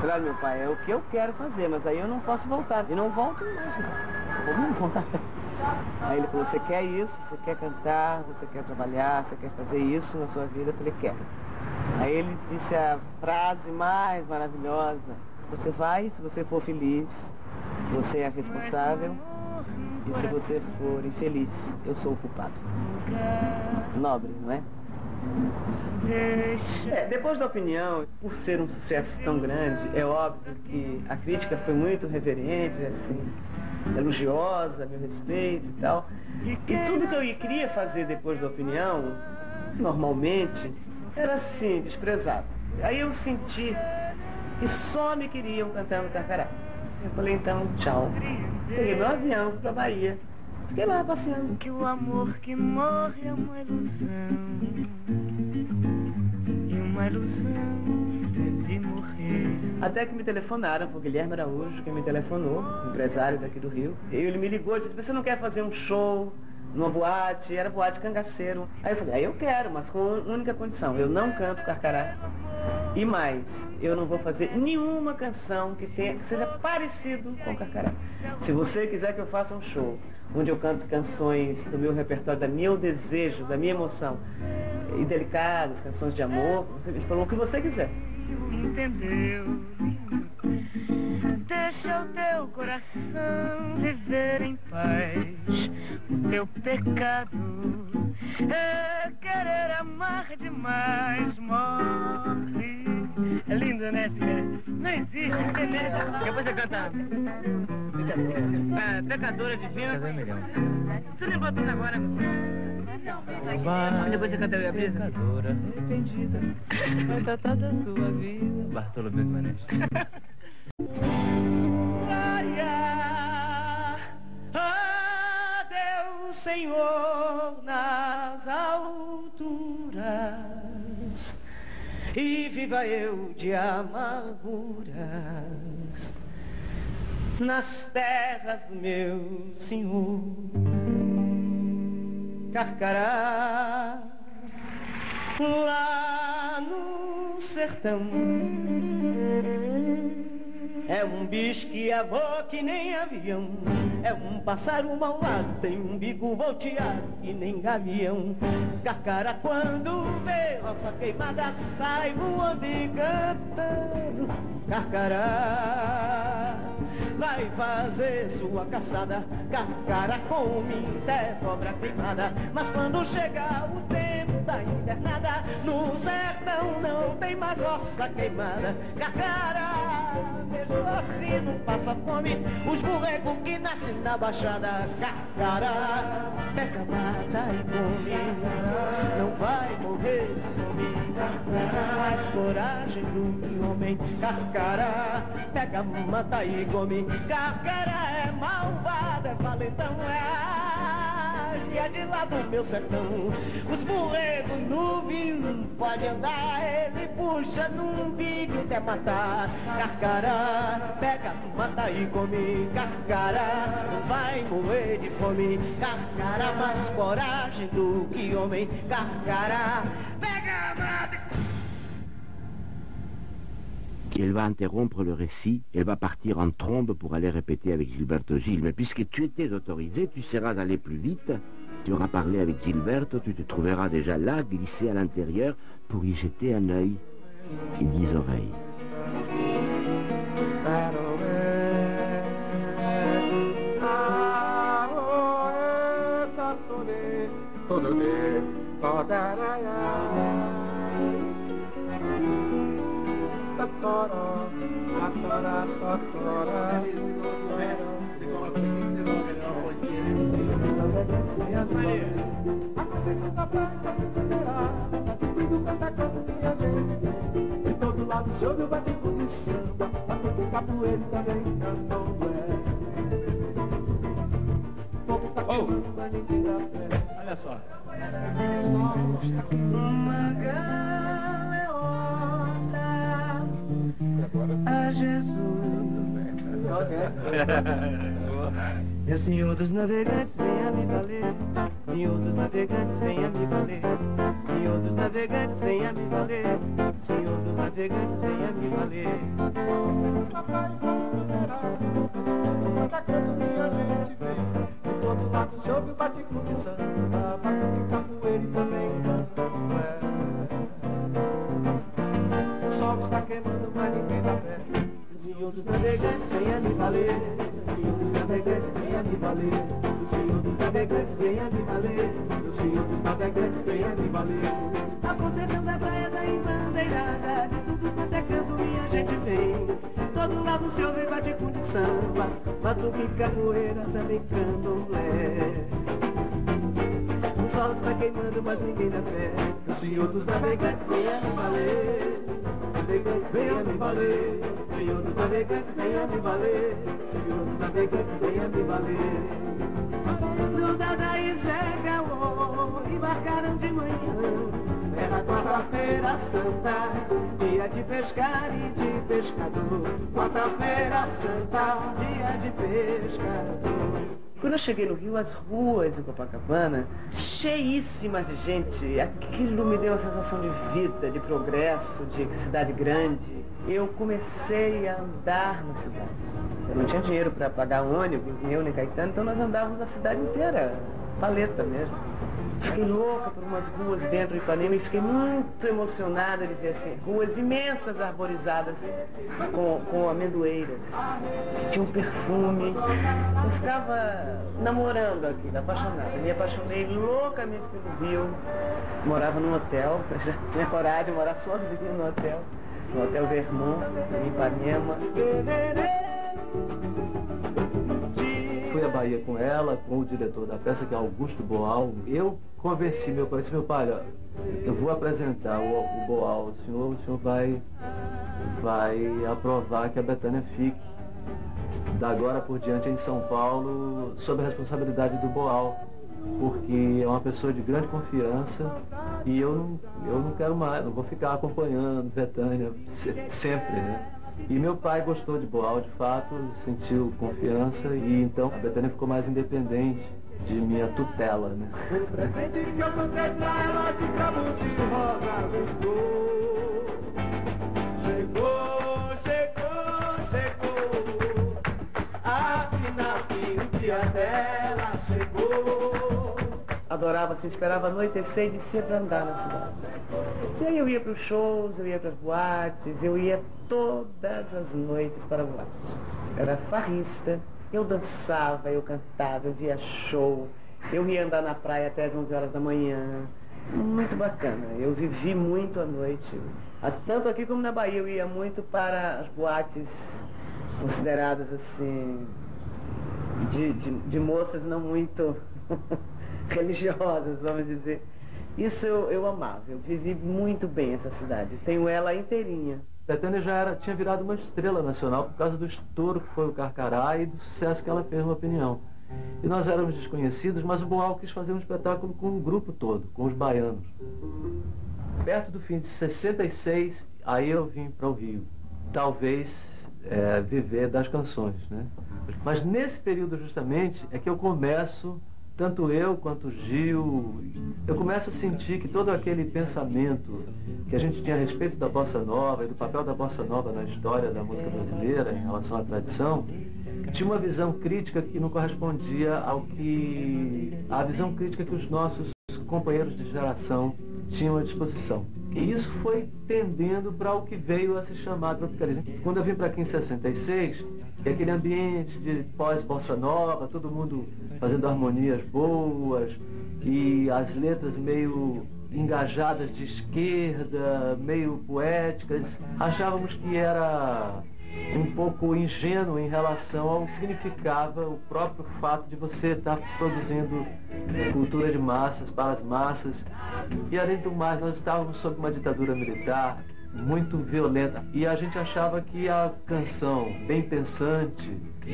falei, meu pai, é o que eu quero fazer, mas aí eu não posso voltar. E não volto mais não. Vou embora. Aí ele falou, você quer isso, você quer cantar, você quer trabalhar, você quer fazer isso na sua vida? Eu falei, quero. Aí ele disse a frase mais maravilhosa, você vai, se você for feliz, você é responsável, e se você for infeliz, eu sou o culpado. Nobre, não é? É, depois da opinião, por ser um sucesso tão grande, é óbvio que a crítica foi muito reverente, assim, elogiosa, meu respeito e tal. E tudo que eu queria fazer depois da opinião, normalmente, era assim, desprezado. Aí eu senti que só me queriam cantando Carcará. Eu falei, então, tchau. Peguei meu avião para Bahia. Fiquei lá passeando. Que o amor que morre é uma ilusão. E uma ilusão deve morrer. Até que me telefonaram, foi o Guilherme Araújo que me telefonou, empresário daqui do Rio. E ele me ligou e disse, você não quer fazer um show numa boate? Era boate cangaceiro. Aí eu falei, aí eu quero, mas com uma única condição, eu não canto carcará. E mais, eu não vou fazer nenhuma canção que, tenha, que seja parecido com Carcará. Se você quiser que eu faça um show onde eu canto canções do meu repertório, da meu desejo, da minha emoção, e delicadas, canções de amor, me falou o que você quiser. Entendeu? Deixa o teu coração viver em paz. O teu pecado é querer amar demais. Morre. É lindo, né? Não existe. Depois você canta. É, pecadora divina. Você lembrou tudo agora? Depois você canta a brisa? Pecadora arrependida, vai tratar da sua vida. Bartolomeu Guimarães. Adeus, Senhor, nas alturas, e viva eu de amarguras nas terras do meu Senhor. Carcará, lá no sertão. É um bicho que é voa que nem avião. É um pássaro malvado, tem um bico volteado que nem gavião Carcara quando vê roça queimada sai voando e cantando. Carcará vai fazer sua caçada. Carcara come até cobra queimada. Mas quando chegar o tempo da invernada. No sertão não tem mais roça queimada. Carcara, vejo assim, não passa fome. Os burregos que nascem na baixada. Carcara, pega, mata e come. Não vai morrer de. Mais coragem do homem. Carcara, pega, mata e come. Carcara é malvada, é valentão, é Elle va interrompre le récit, elle va partir en trombe pour aller répéter avec Gilberto Gilles. Mais puisque tu étais autorisé, tu seras allé plus vite, tu auras parlé avec Gilberto, tu te trouveras déjà là, glissé à l'intérieur, pour y jeter un œil et dix oreilles. A consciência da festa bandeira Tudo quanto é canto que a gente De todo lado se ouve o batido de samba Batuque capoeira e também candomblé Fogo tá queimando, mas ninguém dá pé. Olha só. O sol está uma galeota A Jesus *laughs* *laughs* Meu senhor dos navegantes, venha me valer. Senhor dos navegantes, venha me valer. Senhor dos navegantes, venha me valer. Senhor dos navegantes, venha me valer. Vocês são capazes de liberar. Cada canto que a gente vê. De todo lado se ouve o batico de samba. Batuque, capoeira e também candomblé. O sol está queimando, mas ninguém dá pé. Senhor dos navegantes, venha me valer. Senhor dos navegantes, venha me valer. O Senhor dos navegantes, venha me valer. O Senhor dos navegantes, venha me valer. A concessão da praia da embandeirada, de tudo quanto é canto e a gente vem. Todo lado se ouve batico de samba, batuque, capoeira, também candomblé. O sol está queimando, mas ninguém dá fé. O Senhor dos navegantes, venha me valer. Valer. Senhor dos navegantes, venha me valer. Senhor dos navegantes, venha me valer. Duda e Zé Galô embarcaram de manhã. Era quarta-feira santa, dia de pescar e de pescador. Quarta-feira santa, dia de pescador. Quando eu cheguei no Rio, as ruas em Copacabana, cheíssimas de gente, aquilo me deu uma sensação de vida, de progresso, de cidade grande. Eu comecei a andar na cidade. Eu não tinha dinheiro para pagar ônibus, nem eu nem Caetano, então nós andávamos na cidade inteira, paleta mesmo. Fiquei louca por umas ruas dentro de Ipanema e fiquei muito emocionada de ver assim, ruas imensas arborizadas com, com amendoeiras, que tinham perfume. Eu ficava namorando aquilo, apaixonada. Me apaixonei loucamente pelo Rio. Morava num hotel, *laughs* já tinha coragem de morar sozinha no hotel, no Hotel Vermont, em Ipanema. Fui à Bahia com ela, com o diretor da peça, que é Augusto Boal. Eu convenci meu pai, disse, meu pai, eu vou apresentar o, o Boal, o senhor, o senhor vai, vai aprovar que a Betânia fique da agora por diante em São Paulo, sob a responsabilidade do Boal, porque é uma pessoa de grande confiança e eu não, eu não quero mais, não vou ficar acompanhando Betânia se- sempre, né? E meu pai gostou de Boal, de fato, sentiu confiança e então a Betânia ficou mais independente de minha tutela, né? Presente que eu pra ela de rosas chegou. Chegou, chegou, chegou. A final o dia dela chegou. Adorava, assim, esperava anoitecer e descia pra andar na cidade. E aí eu ia para os shows, eu ia para as boates, eu ia todas as noites para a boate. Era farrista, eu dançava, eu cantava, eu via show, eu ia andar na praia até as 11 horas da manhã, muito bacana. Eu vivi muito a noite. Tanto aqui como na Bahia, eu ia muito para as boates consideradas assim, de, de, de moças não muito *laughs* religiosas, vamos dizer. Isso eu, eu amava, eu vivi muito bem essa cidade. Tenho ela inteirinha. Betânia já era, tinha virado uma estrela nacional por causa do estouro que foi o Carcará e do sucesso que ela fez na opinião. E nós éramos desconhecidos, mas o Boal quis fazer um espetáculo com o grupo todo, com os baianos. Perto do fim de 66, aí eu vim para o Rio. Talvez é, viver das canções, né? Mas nesse período justamente é que eu começo tanto eu quanto Gil, eu começo a sentir que todo aquele pensamento que a gente tinha a respeito da bossa nova e do papel da bossa nova na história da música brasileira em relação à tradição, tinha uma visão crítica que não correspondia ao que a visão crítica que os nossos companheiros de geração tinham à disposição. E isso foi tendendo para o que veio a se chamar tropicalismo. Quando eu vim para aqui em 66, e aquele ambiente de pós-bossa nova, todo mundo fazendo harmonias boas e as letras meio engajadas de esquerda, meio poéticas. Achávamos que era um pouco ingênuo em relação ao que significava o próprio fato de você estar produzindo cultura de massas para as massas. E além do mais, nós estávamos sob uma ditadura militar muito violenta. E a gente achava que a canção bem pensante,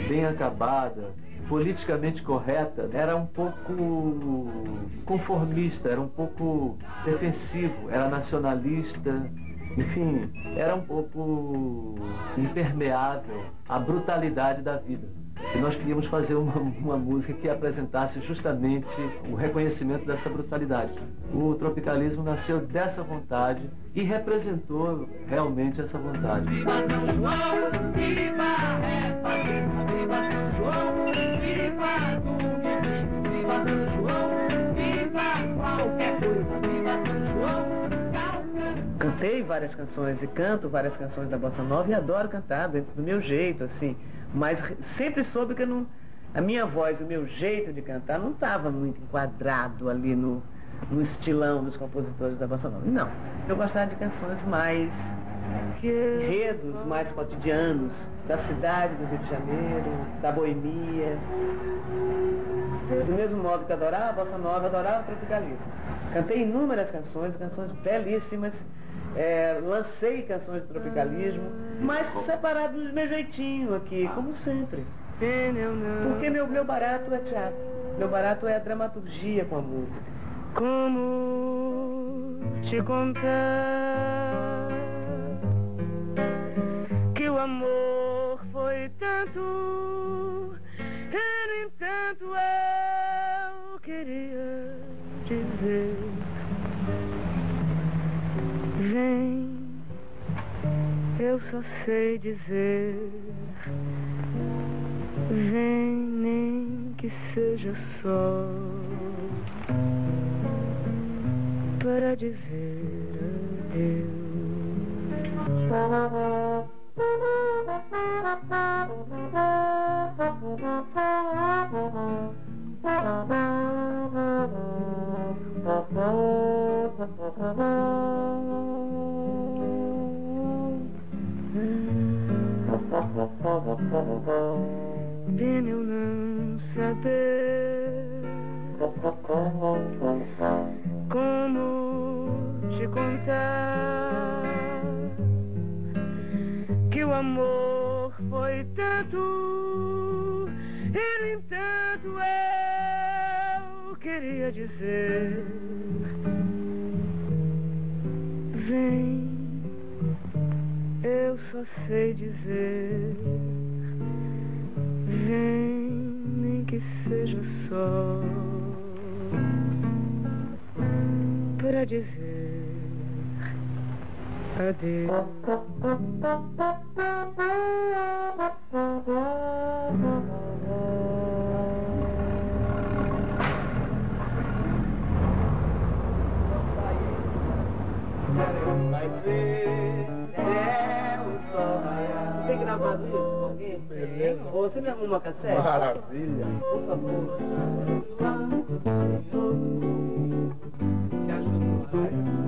bem acabada, politicamente correta, era um pouco conformista, era um pouco defensivo, era nacionalista, enfim, era um pouco impermeável à brutalidade da vida. E nós queríamos fazer uma, uma música que apresentasse justamente o reconhecimento dessa brutalidade. O tropicalismo nasceu dessa vontade e representou realmente essa vontade. Viva São João, viva viva São João, viva viva São João, viva qualquer coisa, viva São João. Cantei várias canções e canto várias canções da Bossa Nova e adoro cantar dentro do meu jeito, assim. Mas sempre soube que não, a minha voz, o meu jeito de cantar não estava muito enquadrado ali no, no estilão dos compositores da Bossa Nova. Não. Eu gostava de canções mais enredos, mais cotidianos, da cidade do Rio de Janeiro, da boemia. Do mesmo modo que adorava a Bossa Nova, adorava o tropicalismo. Cantei inúmeras canções, canções belíssimas, é, lancei canções de tropicalismo, mas separado do meu jeitinho aqui, como sempre. Porque meu, meu barato é teatro. Meu barato é a dramaturgia com a música. Como te contar que o amor foi tanto e no entanto eu queria dizer Vem, eu só sei dizer. Vem, nem que seja só para dizer adeus. Pena eu não saber como te contar que o amor foi tanto e no entanto eu queria dizer. Vem eu só sei dizer. Vem nem que seja só para dizer adeus Vai ser é o sol raiar. Você tem gravado isso com alguém? Beleza. Você me arruma uma cassete? Maravilha. Por favor. Te ajudo La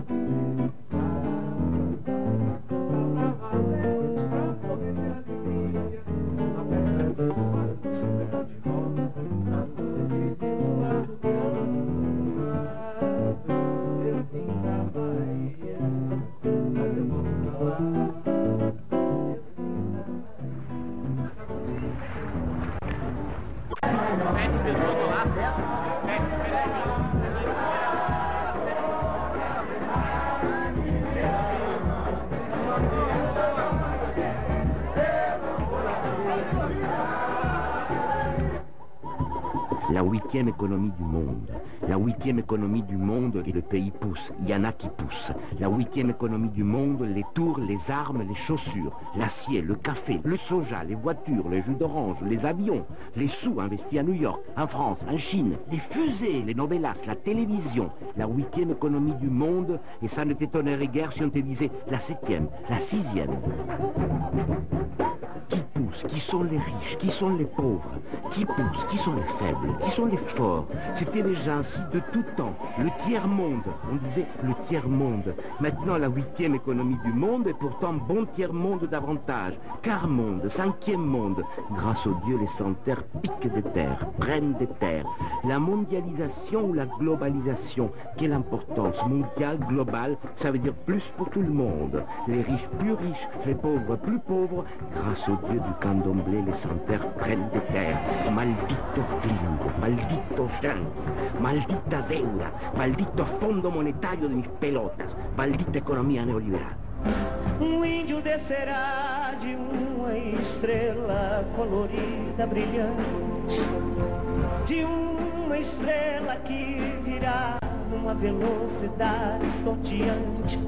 économie du monde. La huitième économie du monde et le pays pousse. Il y en a qui poussent. La huitième économie du monde, les tours, les armes, les chaussures, l'acier, le café, le soja, les voitures, les jus d'orange, les avions, les sous investis à New York, en France, en Chine, les fusées, les novelas, la télévision. La huitième économie du monde, et ça ne t'étonnerait guère si on te disait la septième, la sixième. Qui sont les riches Qui sont les pauvres Qui pousse Qui sont les faibles Qui sont les forts C'était déjà ainsi de tout temps. Le tiers-monde, on disait le tiers-monde. Maintenant, la huitième économie du monde est pourtant bon tiers-monde davantage. Quart monde, cinquième monde. Grâce au Dieu, les sans-terres piquent des terres, prennent des terres. La mondialisation ou la globalisation, quelle importance Mondiale, globale, ça veut dire plus pour tout le monde. Les riches plus riches, les pauvres plus pauvres. Grâce au Dieu du candomblé, les sans-terres prennent des terres. Maldito gringo, maldito franco, maldita deuda, maldito fondo monetário de mis pelotas, maldita economia neoliberal. Um índio descerá de uma estrela colorida, brilhante, de uma estrela que virá numa velocidade estonteante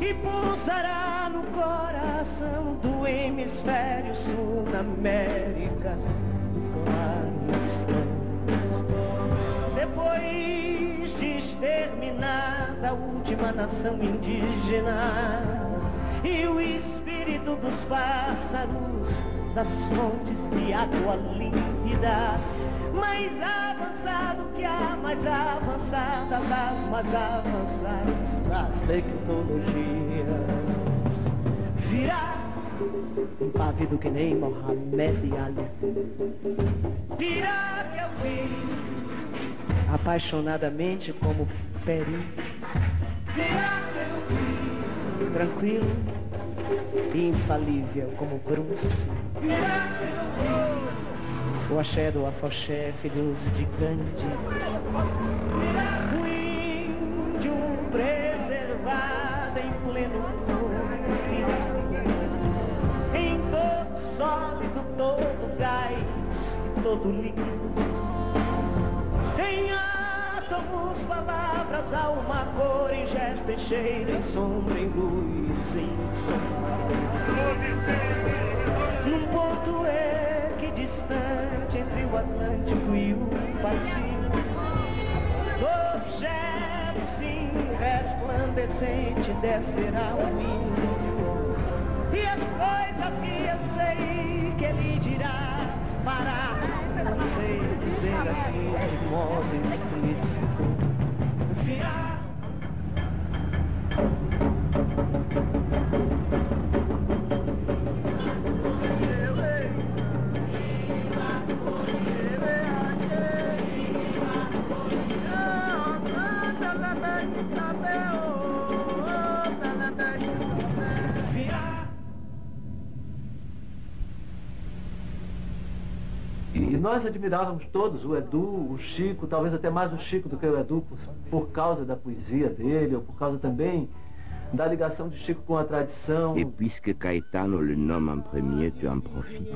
e pousará no coração do hemisfério sul na América. Claro. Depois de exterminada a última nação indígena e o espírito dos pássaros das fontes de água límpida mais avançado que a mais avançada das mais avançadas das tecnologias virá impávido que nem Mohamed Ali. Virá que eu vi. Apaixonadamente como Peri. Virá que eu vi. Tranquilo e infalível como Bruce. Virá que eu vi o axé do afoxé, filhos de Gandhi. O índio preservado em pleno sólido, todo gás, todo líquido. Em átomos, palavras, alma, cor, em gesto, em cheiro, em sombra, em luz, em som. Num ponto equidistante entre o Atlântico e o Pacífico. Objeto, sim, resplandecente descerá o Índio. E as coisas que eu sei que ele dirá, fará, sei dizer assim de modo explícito. Virá. Nós admirávamos todos o Edu, o Chico, talvez até mais o Chico do que o Edu, por, por causa da poesia dele, ou por causa também da ligação de Chico com a tradição. Et puisque Caetano le nomme en premier, tu en profites.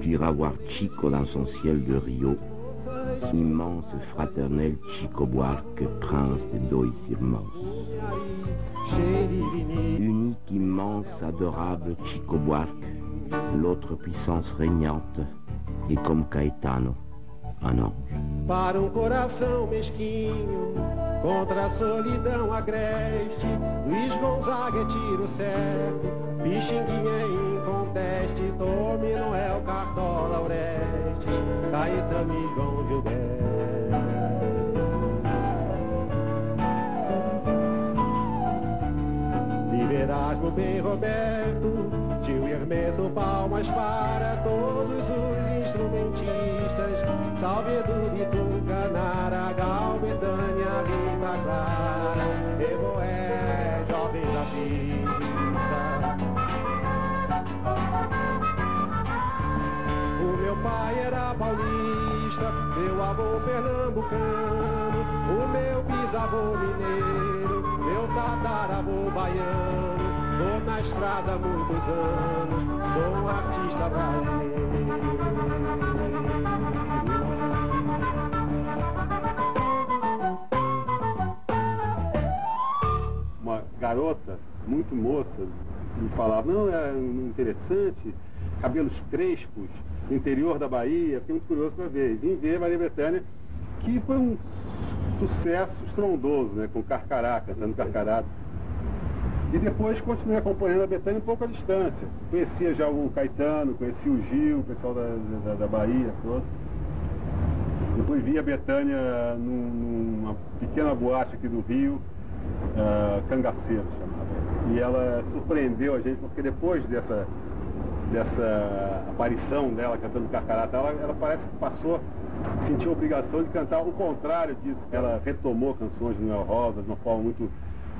Tu iras voir Chico dans son ciel de Rio. Immense, fraternel Chico Buarque, prince de dois irmãos. Unique, immense, adorable Chico Buarque, l'autre puissance régnante, et comme Caetano, un ange. Para um coração mesquinho, contra a solidão agreste, Luiz Gonzaga é tiro certo, Pixinguinha é inconteste, Tome Noel, Cartola, Orestes, Caetano e João Gilberto. Largo bem Roberto, tio Hermeto, palmas para todos os instrumentistas. Salve Edu, Bituca, Nara, Gal, Betânia, Rita Clara, Evoé, jovens da pista. O meu pai era paulista, meu avô pernambucano, o meu bisavô mineiro, meu tataravô baiano. Tô na estrada há muitos anos, sou um artista Uma garota, muito moça, me falava, não, é interessante, cabelos crespos, interior da Bahia, fiquei muito curioso para ver. Vim ver Maria Bethânia, que foi um sucesso estrondoso, né, com Carcará, cantando Carcará. E depois continuei acompanhando a Betânia um pouco à distância. Conhecia já o Caetano, conhecia o Gil, o pessoal da, da, da Bahia todo. Depois vi a Betânia num, numa pequena boate aqui do Rio, uh, Cangaceiro chamada. E ela surpreendeu a gente, porque depois dessa, dessa aparição dela cantando Carcará, ela, ela parece que passou, sentiu a obrigação de cantar o contrário disso, ela retomou canções de Noel Rosa de uma forma muito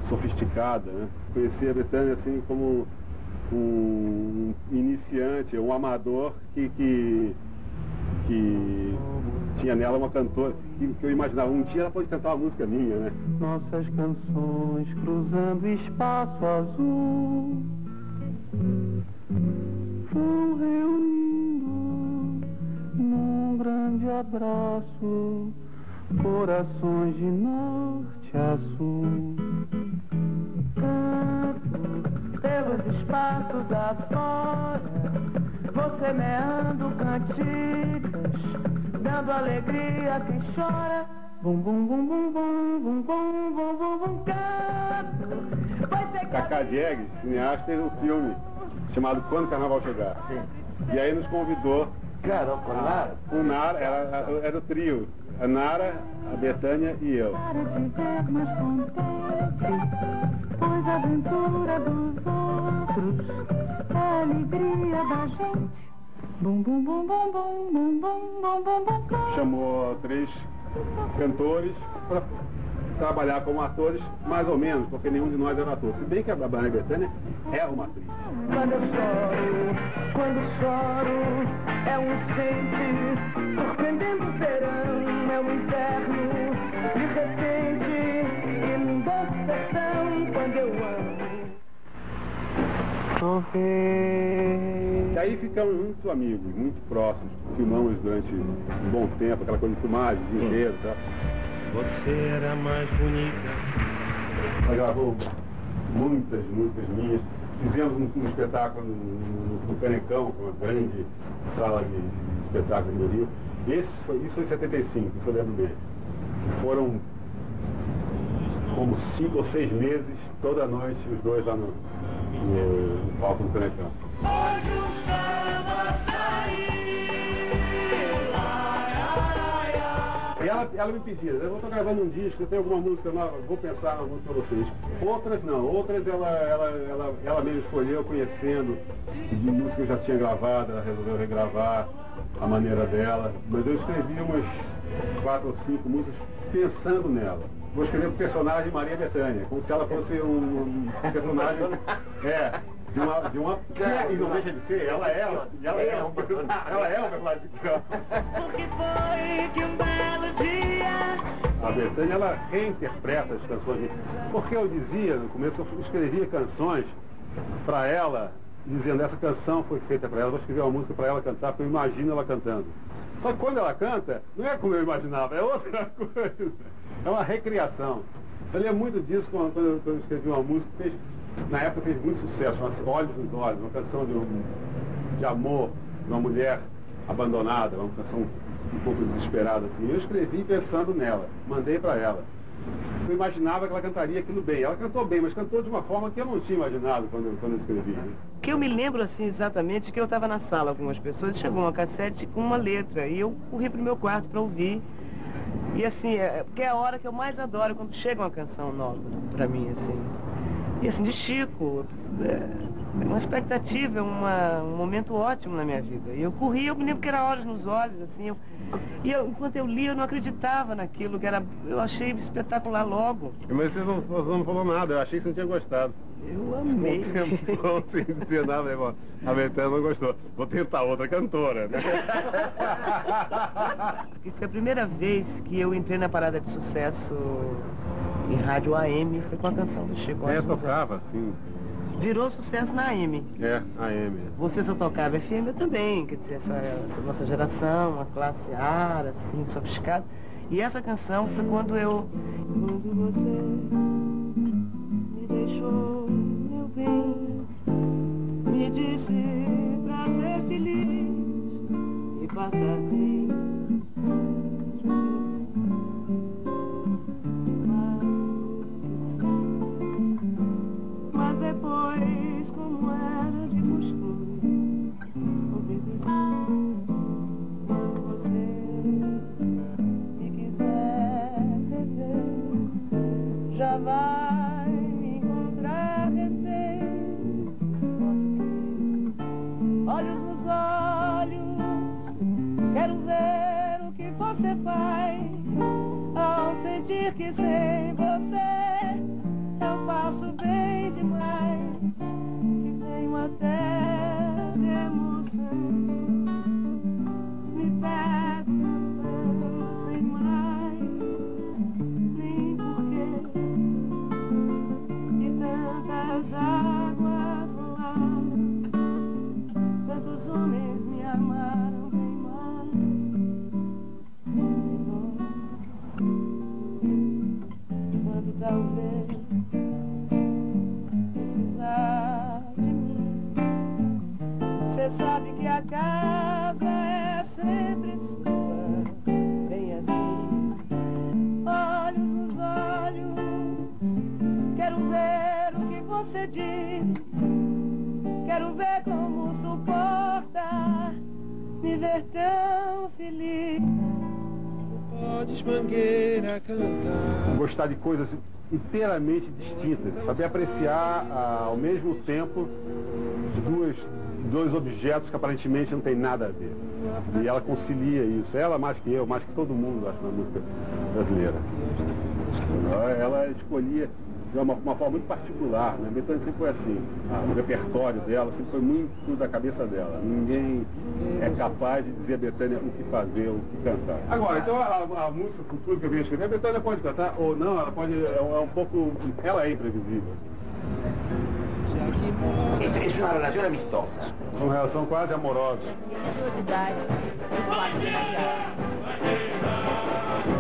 sofisticada. Né? Conheci a Betânia assim como um iniciante, um amador que, que, que tinha nela uma cantora, que, que, eu imaginava, um dia ela pode cantar uma música minha, né? Nossas canções cruzando espaço azul vão reunindo num grande abraço corações de norte a sul pelos espaços afora, você meando cantigas, dando alegria que chora. Bum bum bum bum bum bum bum bum bum bum canto. Vai ser Cacá Diegues, cineasta, fez um filme chamado Quando o Carnaval Chegar. Sim. E aí nos convidou. Claro, com Nara. Com Nara, era, era o trio. A Nara, a Betânia e eu. Para viver mais contente, pois a aventura dos outros é a alegria da gente. Chamou três cantores para trabalhar como atores, mais ou menos, porque nenhum de nós era ator. Se bem que a Maria Bethânia é uma atriz. Quando eu choro, quando choro, é um incêndio, surpreendendo o verão, é um inverno, de repente, sertão, quando eu amo. E aí ficamos muito amigos, muito próximos. Filmamos durante um bom tempo, aquela coisa de filmagem, dia inteiro, tá? Você era mais bonita. Ela gravou muitas músicas minhas. Fizemos um, um espetáculo no, no, no Canecão, uma grande sala de, de espetáculos do Rio. Esse foi, isso foi em 75, isso eu lembro bem. Foram como cinco ou seis meses, toda noite, os dois lá no, no, no palco do Canecão. Hoje o samba E ela, ela me pedia, eu estou gravando um disco, eu tenho alguma música nova, vou pensar na música para vocês. Outras não, outras ela, ela, ela, ela mesmo escolheu, conhecendo de música que eu já tinha gravado, ela resolveu regravar a maneira dela. Mas eu escrevi umas quatro ou cinco músicas pensando nela. Vou escrever o personagem Maria Bethânia, como se ela fosse um, um personagem. É, de uma. De uma *laughs* e não deixa de ser, ela é, ela é, um, ela é um personagem ficção. Porque foi que um belo dia A Betânia, ela reinterpreta as canções. Porque eu dizia no começo que eu escrevia canções para ela, dizendo essa canção foi feita para ela, vou escrever uma música para ela cantar, porque eu imagino ela cantando. Só que quando ela canta, não é como eu imaginava, é outra *laughs* coisa. É uma recriação. Eu lembro muito disso quando, quando eu escrevi uma música, fez, na época fez muito sucesso, chama-se Olhos nos Olhos, uma canção de, um, de amor de uma mulher abandonada, uma canção um pouco desesperada assim. Eu escrevi pensando nela, mandei para ela. Eu imaginava que ela cantaria aquilo bem. Ela cantou bem, mas cantou de uma forma que eu não tinha imaginado quando, quando eu escrevi. né? Que eu me lembro assim exatamente que eu estava na sala com algumas pessoas e chegou uma cassete com uma letra e eu corri pro meu quarto para ouvir. E assim, é, porque é a hora que eu mais adoro quando chega uma canção nova para mim assim. E assim, de Chico, é uma expectativa, é uma, um momento ótimo na minha vida. E eu corri, eu me lembro que era olhos nos olhos, assim. Eu, e eu, enquanto eu li, eu não acreditava naquilo, que era, eu achei espetacular logo. Mas você não, você não falou nada, eu achei que você não tinha gostado. Eu amei. Um tempão sem dizer nada, irmão. A Betânia não gostou. Vou tentar outra cantora, né? Porque *laughs* foi a primeira vez que eu entrei na parada de sucesso em rádio AM, foi com a canção do Chico. É, tocava, sim. Virou sucesso na AM. É, AM. Você só tocava FM, eu também. Quer dizer, essa, essa nossa geração, uma classe A, assim, sofisticada. E essa canção foi quando eu... Quando você me deixou, meu bem, me disse pra ser feliz e passar bem. Depois, como era de costume, obedeci. Quando você me quiser rever, já vai me encontrar refém. Olhos nos olhos, quero ver o que você faz ao sentir que sem você eu passo bem demais, que venho até de emoção. Me pego sem mais, nem porquê. E tantas águas Sabe que a casa é sempre sua, bem assim. Olhos nos olhos, quero ver o que você diz. Quero ver como suporta me ver tão feliz. Podes mangueira cantar. Gostar de coisas inteiramente distintas, saber apreciar ah, ao mesmo tempo duas, dois objetos que aparentemente não tem nada a ver. E ela concilia isso. Ela mais que eu, mais que todo mundo, acho, na música brasileira. Ela escolhia de uma, uma forma muito particular. Né? Betânia sempre foi assim. O repertório dela sempre foi muito da cabeça dela. Ninguém é capaz de dizer a Betânia o que fazer, o que cantar. Agora, então a, a música futura que eu venho escrever, a Betânia pode cantar ou não, ela pode. É, é um pouco. Ela é imprevisível. Esto es una relación amistosa. É uma relação quase amorosa.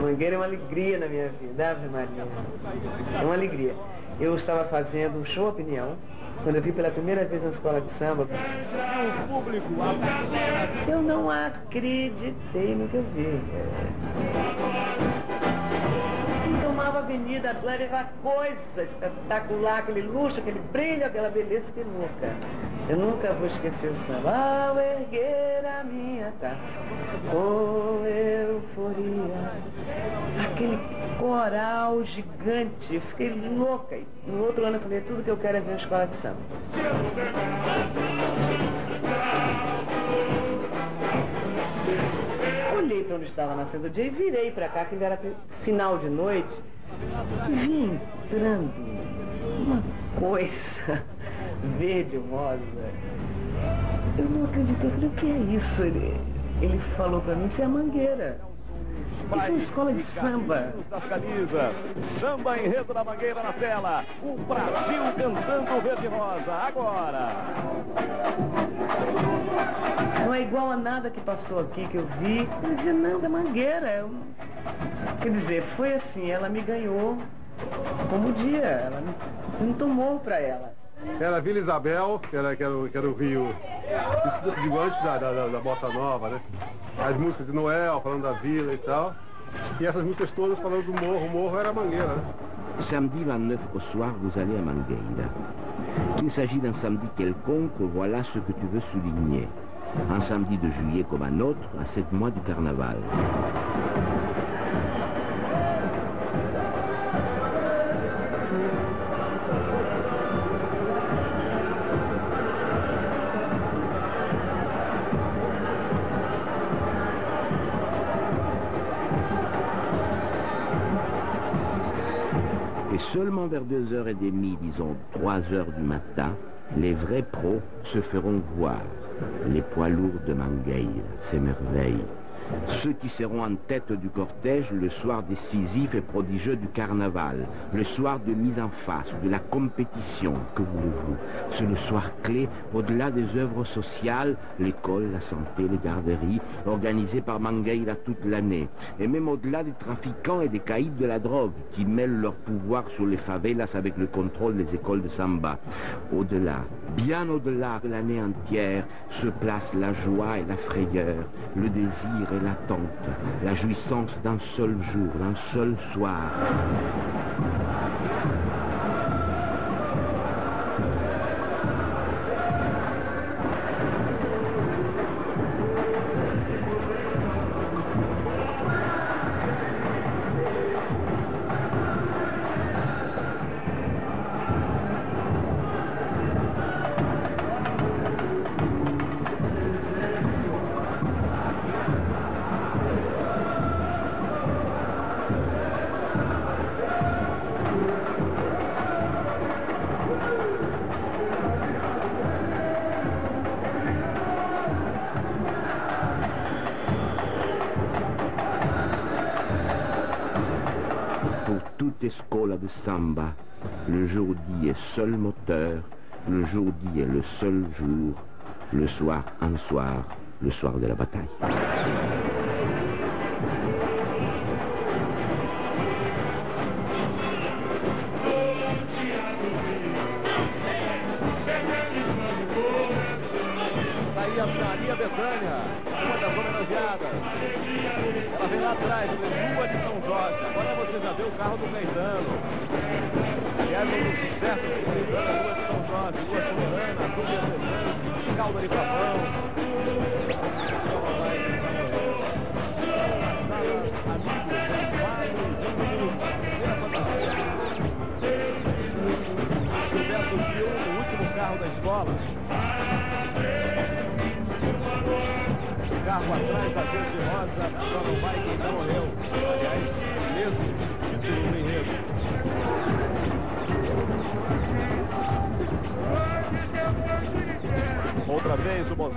Mangueira é uma alegria na minha vida, Ave Maria. É uma alegria. Eu estava fazendo um show opinião, quando eu vi pela primeira vez na escola de samba. Eu não acreditei no que eu vi. Quem tomava a avenida Atlântica, aquela coisa espetacular, aquele luxo, aquele brilho, aquela beleza, fiquei louca. Eu nunca vou esquecer o samba. Ao erguer a minha taça, com euforia, aquele coral gigante, eu fiquei louca. E no outro ano eu falei, tudo que eu quero é ver a escola de samba. Olhei para onde estava nascendo o dia e virei para cá, que ainda era final de noite. Vi entrando uma coisa *laughs* verde rosa. Eu não acreditei, eu falei, o que é isso? Ele, ele falou para mim, isso é a mangueira. Isso é uma escola de samba. Das camisas, samba enredo da mangueira na tela. O Brasil cantando verde e rosa. Agora. Não é igual a nada que passou aqui que eu vi. Eu dizia, não, da mangueira. Eu... Quer dizer, foi assim, ela me ganhou como dia. Ela me, me tomou para ela. Era Vila Isabel, que era, que era, o- que era o Rio. Antes da, da, da, da Bossa Nova, né? As músicas de Noel, falando da vila e tal. E essas músicas todas falando do morro. O morro era a mangueira, né? Samedi 29 au soir, vous allez à Mangueira. Qu'il s'agit d'un samedi quelconque, voilà ce que tu veux souligner. Un samedi de juillet comme un autre, à sept mois du carnaval. Seulement vers 2h30, disons 3h du matin, les vrais pros se feront voir. Les poids lourds de Mangueil s'émerveillent. Ceux qui seront en tête du cortège le soir décisif et prodigieux du carnaval, le soir de mise en face, de la compétition, que voulez-vous? C'est le soir clé au-delà des œuvres sociales, l'école, la santé, les garderies, organisées par Mangueira toute l'année, et même au-delà des trafiquants et des caïds de la drogue qui mêlent leur pouvoir sur les favelas avec le contrôle des écoles de samba. Au-delà, bien au-delà de l'année entière, se place la joie et la frayeur, le désir et l'attente, la jouissance d'un seul jour, d'un seul soir. Seul jour, le soir un soir, le soir de la bataille.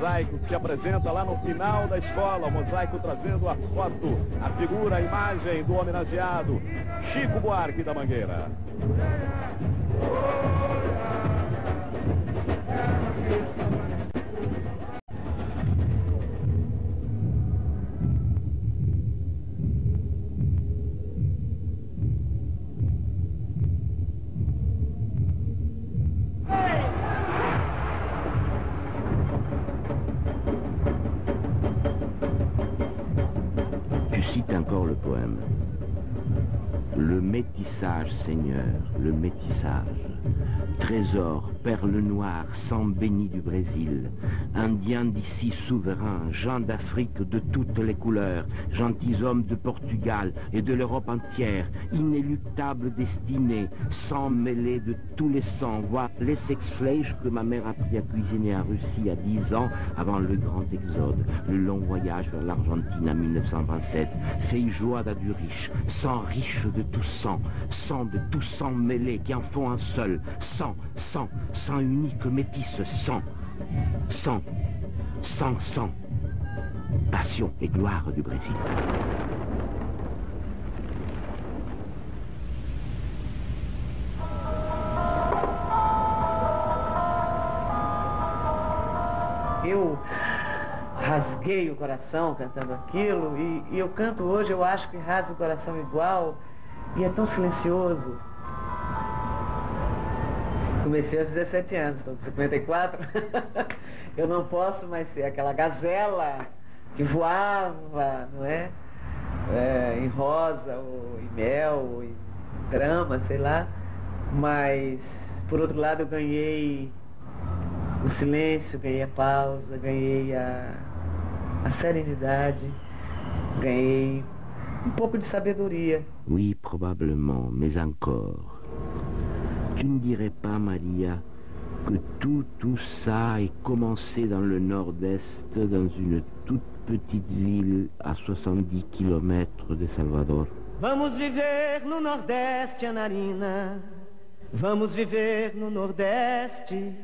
Mosaico que se apresenta lá no final da escola. O mosaico trazendo a foto, a figura, a imagem do homenageado Chico Buarque da Mangueira. cite encore le poème. Le métissage, Seigneur, le métissage, trésor perle noire, sang béni du Brésil, Indiens d'ici souverains, gens d'Afrique de toutes les couleurs, gentilshommes de Portugal et de l'Europe entière, inéluctable destinée, sang mêlé de tous les sangs, voire les sexfleisch que ma mère a appris à cuisiner en Russie à 10 ans avant le grand exode, le long voyage vers l'Argentine en 1927, fait joie du riche, sang riche de tout sang, sang de tout sang mêlé qui en font un seul, sang sang, sang, unique métisse, sang, sang, sang, sang, passion et gloire du Brésil. Eu rasguei o coração cantando aquilo e, e eu canto hoje, eu acho que rasga o coração igual e é tão silencioso. Comecei aos 17 anos, estou com 54. *laughs* eu não posso mais ser aquela gazela que voava, não é? é em rosa, ou em mel, ou em drama, sei lá. Mas, por outro lado, eu ganhei o silêncio, ganhei a pausa, ganhei a, a serenidade, ganhei um pouco de sabedoria. Oui, probablement, mais encore. Tu ne dirais pas, Maria, que tout, tout ça est commencé dans le nord-est, dans une toute petite ville à 70 km de Salvador Vamos viver no Nordeste, Anarina. Vamos viver no Nordeste.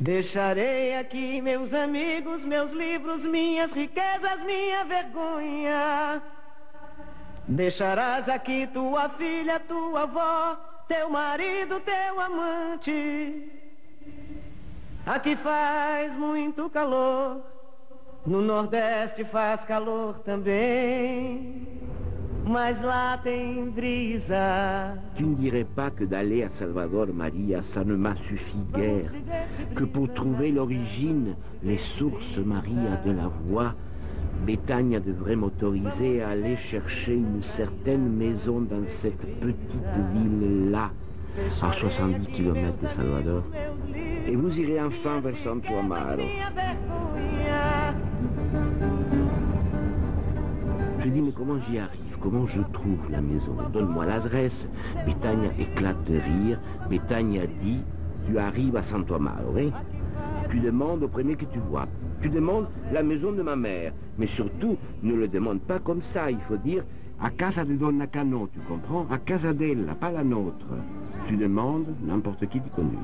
Deixarei aqui meus amigos, meus livros, minhas riquezas, minha vergonha. Deixarás aqui tua filha, tua avó, teu marido, teu amante. Aqui faz muito calor, no Nordeste faz calor também. Mas lá tem brisa. Tu ne dirais pas que d'aller à Salvador, Maria, ça ne m'a suffi guère. Que pour trouver l'origine, les sources, Maria, de la voix, Bétania devrait m'autoriser à aller chercher une certaine maison dans cette petite ville-là, à 70 km de Salvador. Et vous irez enfin vers Santo Amaro. Je dis, mais comment j'y arrive? Comment je trouve la maison? Donne-moi l'adresse. Bétania éclate de rire. Bétania dit, tu arrives à Santo Amaro, hein? Tu demandes au premier que tu vois. Tu demandes la maison de ma mère. Mais surtout, ne le demande pas comme ça. Il faut dire à casa de Donna Cano, tu comprends? À casa d'ella, pas la nôtre. Tu demandes n'importe qui tu conduit.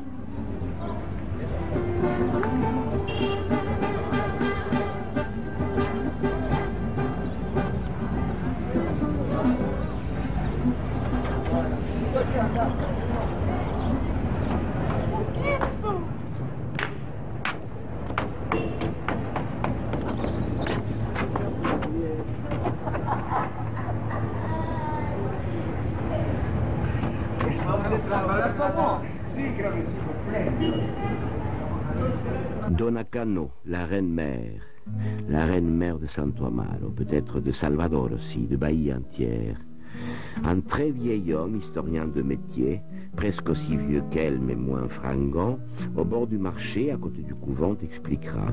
Santo Amaro, peut-être de Salvador aussi, de Bahia entière. Un très vieil homme, historien de métier, presque aussi vieux qu'elle, mais moins fringant, au bord du marché, à côté du couvent, expliquera.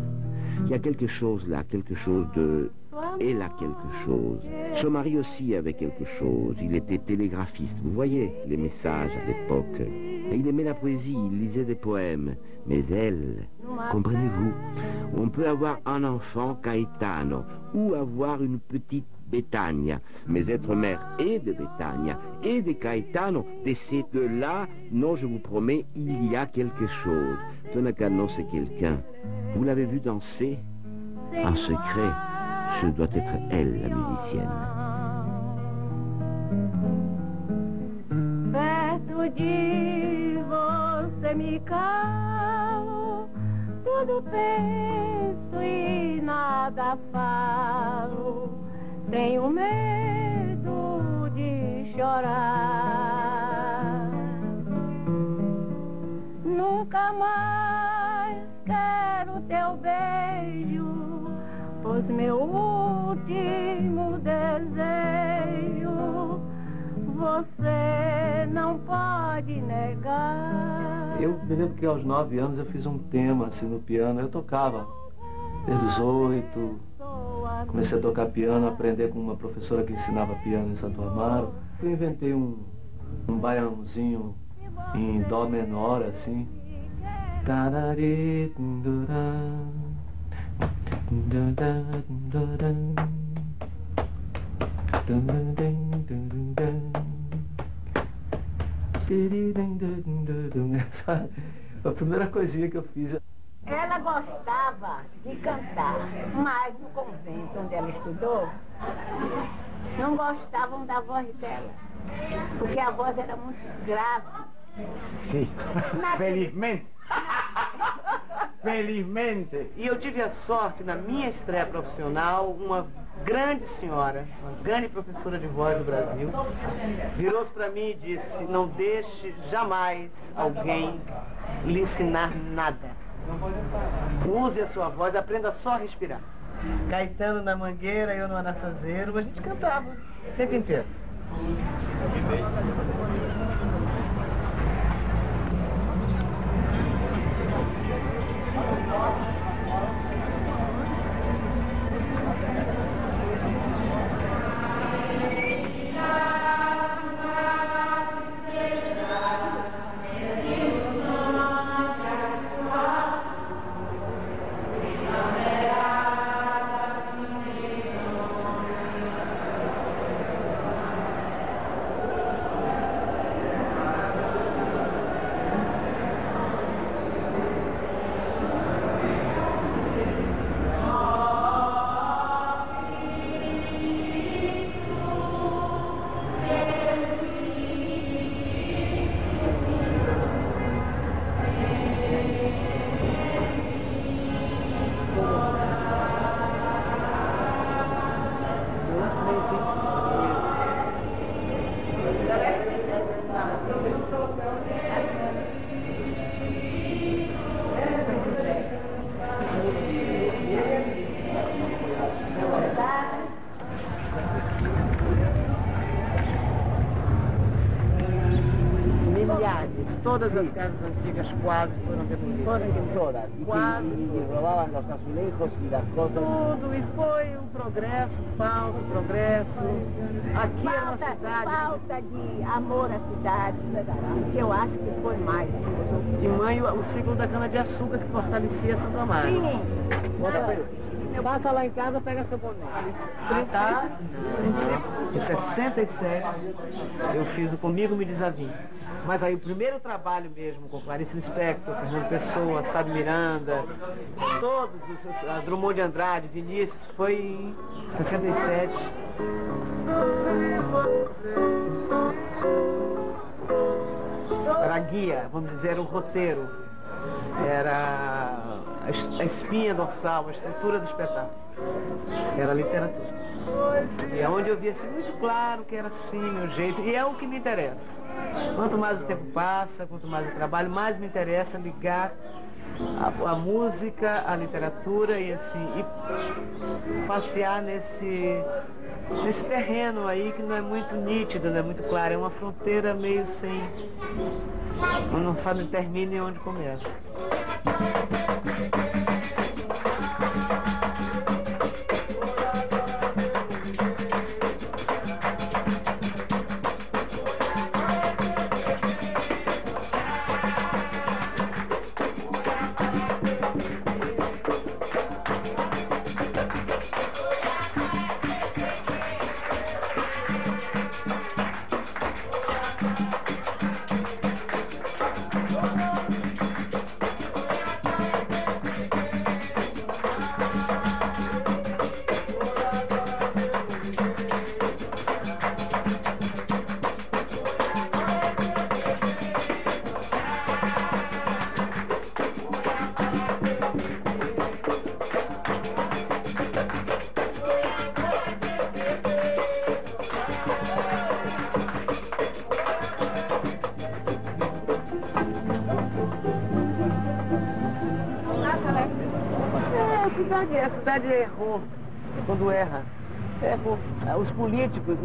Il y a quelque chose là, quelque chose de... Elle a quelque chose. Son mari aussi avait quelque chose. Il était télégraphiste. Vous voyez les messages à l'époque. Et il aimait la poésie, il lisait des poèmes. Mais elle, comprenez-vous, on peut avoir un enfant Caetano ou avoir une petite Betania, mais être mère et de Betania et de Caetano, de ces deux-là, non, je vous promets, il y a quelque chose. Tonacano, c'est quelqu'un. Vous l'avez vu danser? En secret, ce doit être elle, la musicienne. Você me calo, tudo penso e nada falo. Tenho medo de chorar. Nunca mais quero teu beijo, pois meu último desejo você não pode negar. Eu me lembro que aos nove anos eu fiz um tema assim no piano, eu tocava desde oito. Comecei a tocar piano, aprender com uma professora que ensinava piano em Santo Amaro. Eu inventei um, um baiãozinho em dó menor, assim. A primeira coisinha que eu fiz. Ela gostava de cantar, mas no convento onde ela estudou, não gostavam da voz dela, porque a voz era muito grave. Sim, felizmente. Felizmente. E eu tive a sorte, na minha estreia profissional, uma grande senhora, uma grande professora de voz do Brasil, virou-se para mim e disse, não deixe jamais alguém lhe ensinar nada. Use a sua voz, aprenda só a respirar. Caetano na mangueira, eu no anassazeiro, a gente cantava o tempo inteiro. O ciclo da cana-de-açúcar que fortalecia Santo Amaro. Sim. Outra coisa. Passa lá em casa, pega seu boné. Ah, tá. Em 67, eu fiz o Comigo Me Desavim. Mas aí o primeiro trabalho mesmo com Clarice Lispector, Fernando Pessoa, Sábio Miranda, todos os, Drummond de Andrade, Vinícius, foi em 67. Era a guia, vamos dizer, o roteiro. Era a es- a espinha dorsal, a estrutura do espetáculo. Era a literatura. E é onde eu vi assim, muito claro que era assim o jeito, e é o que me interessa. Quanto mais o tempo passa, quanto mais eu trabalho, mais me interessa ligar a, a música, a literatura e assim, e passear nesse, nesse terreno aí que não é muito nítido, não é muito claro, é uma fronteira meio sem. não sabe termina e onde começa. Thank you.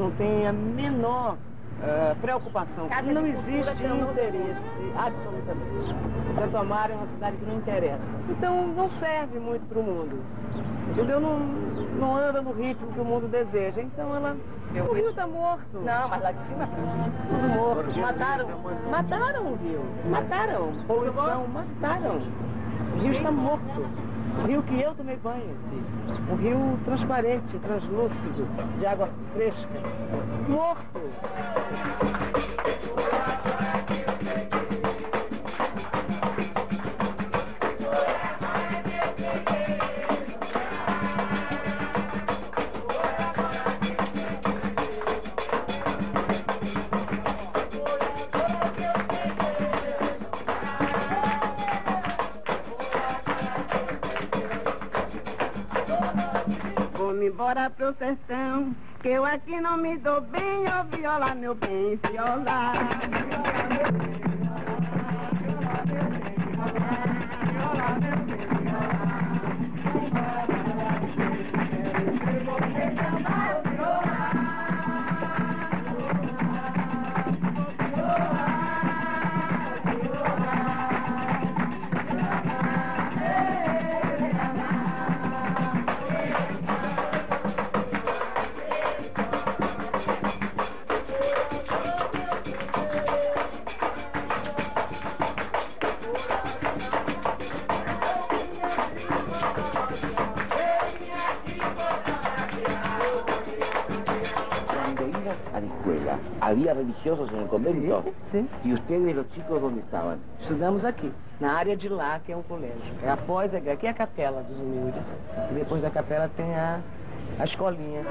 Não têm a menor ah, preocupação. Casa não existe não interesse, absolutamente. Santo Amaro é uma cidade que não interessa. Então não serve muito para o mundo. Entendeu? Não, não anda no ritmo que o mundo deseja. Então ela. o rio está morto. Não, mas lá de cima Tudo morto. Mataram. Mataram o rio. Mataram. Poluição, mataram. O rio está morto. O rio que eu tomei banho. Um rio transparente, translúcido, de água fresca. Morto. ¿Había religiosos en el convento? Sim. ¿Y ustedes, los chicos, dónde estaban? Estudamos aqui, na área de lá, que é um colégio. É após, a- aqui é a capela dos humildes. E depois da capela tem a, a escolinha.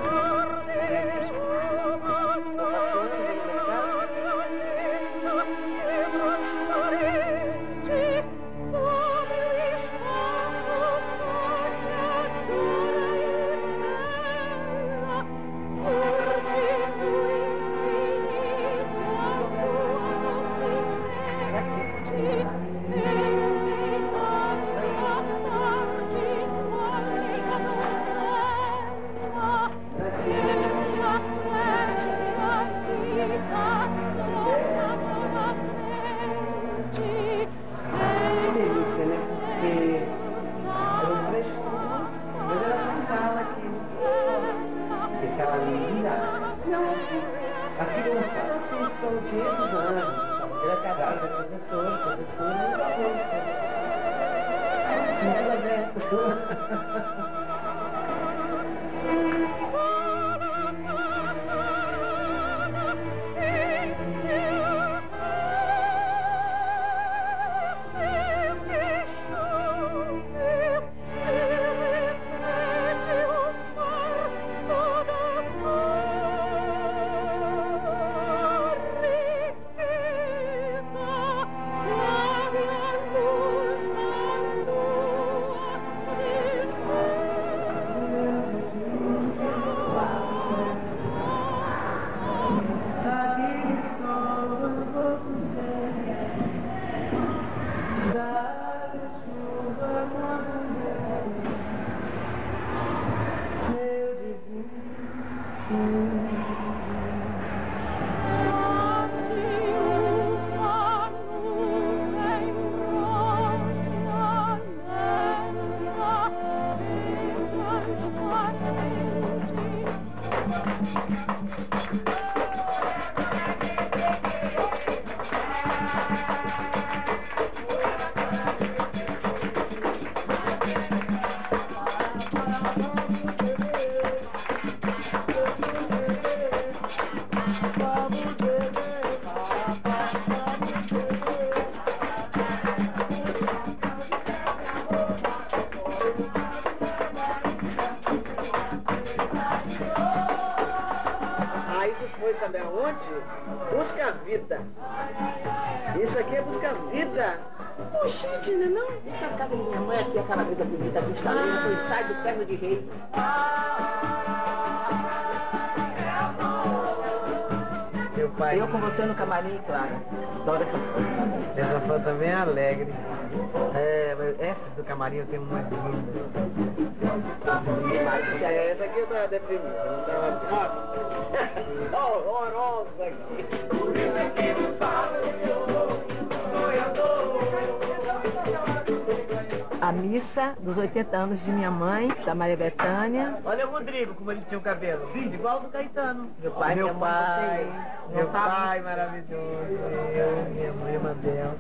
Aonde? Busca vida. Isso aqui é busca vida. Oxi, Tina, não? Essa é a casa minha mãe, aqui aquela mesa bonita que está ali, que sai do perno de rei. Meu pai. Eu com você no camarim, Clara. Adoro essa foto. Essa foto também é alegre. É, essas do camarim eu tenho muito linda. É, essa aqui eu tava deprimida, Dos 80 anos de minha mãe, da Maria Bethânia. Olha o Rodrigo, como ele tinha o cabelo. Sim. Igual do Caetano. Meu pai, meu minha mãe, pai, você. meu tá- pai maravilhoso, eu, minha mãe Mabel.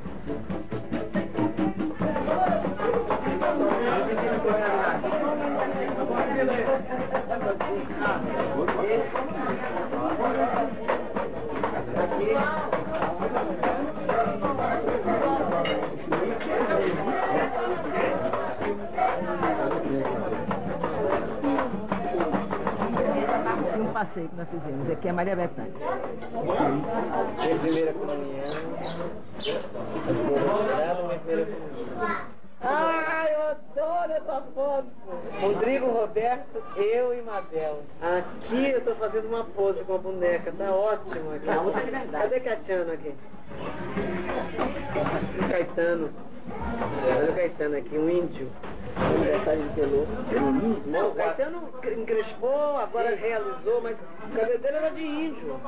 E um passeio que nós fizemos. Aqui é Maria Bethânia. Minha primeira comunhão. Minha primeira comunhão. Ai, eu adoro essa foto. Rodrigo, Roberto, eu e Mabel. Aqui eu tô fazendo uma pose com a boneca, tá ótimo aqui. A outra é. Cadê Catiano aqui? O Caetano. Olha o Caetano aqui, um índio. Aniversário de Pelô. Não, Caetano encrespou, agora realizou, mas o cabelo dele era de índio.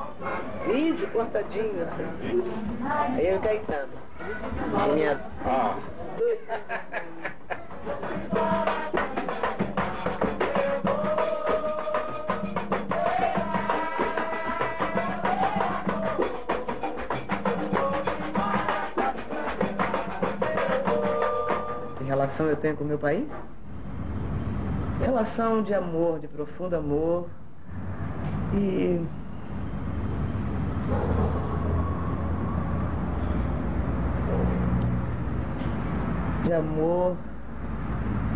Índio, cortadinho assim. Aí é o Caetano. Minha... Que *laughs* relação eu tenho com o meu país? Relação de amor, de profundo amor. E. De amor,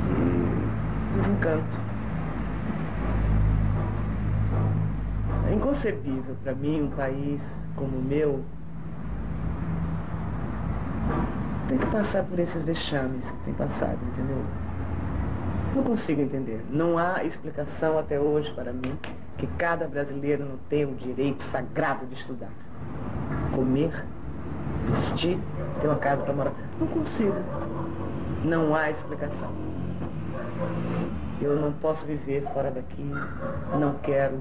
de desencanto. É inconcebível para mim um país como o meu tem que passar por esses vexames que tem passado, entendeu? Não consigo entender. Não há explicação até hoje para mim que cada brasileiro não tenha o direito sagrado de estudar, comer, vestir, ter uma casa para morar. Não consigo. Não há explicação. Eu não posso viver fora daqui, não quero.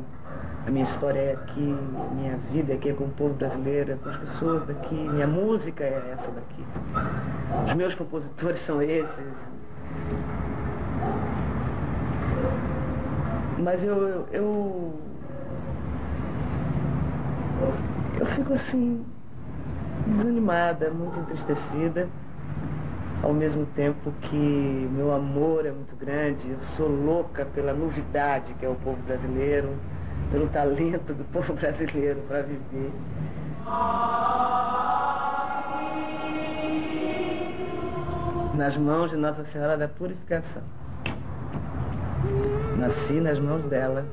A minha história é aqui, minha vida é aqui é com o povo brasileiro, é com as pessoas daqui, minha música é essa daqui. Os meus compositores são esses. Mas eu, eu, eu fico assim, desanimada, muito entristecida, ao mesmo tempo que meu amor é muito grande, eu sou louca pela novidade que é o povo brasileiro, pelo talento do povo brasileiro para viver. Nas mãos de Nossa Senhora da Purificação. Nasci nas mãos dela,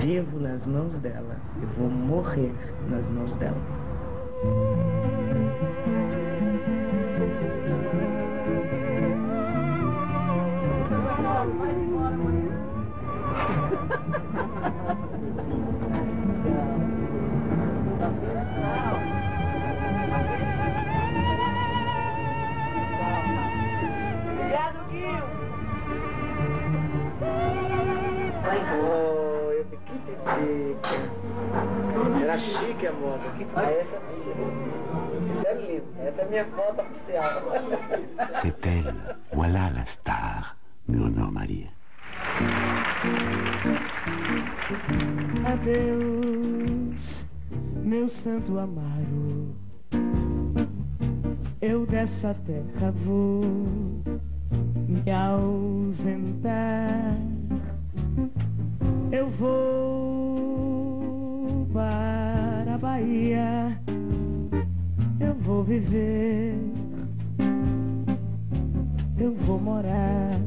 vivo nas mãos dela e vou morrer nas mãos dela. Ah, essa, é linda. Essa é a minha foto oficial. C'est elle, voilà la star, murmure Maria. Adeus, meu santo amaro. Eu dessa terra vou me ausentar. Eu vou para Bahia. Eu vou viver. Eu vou morar.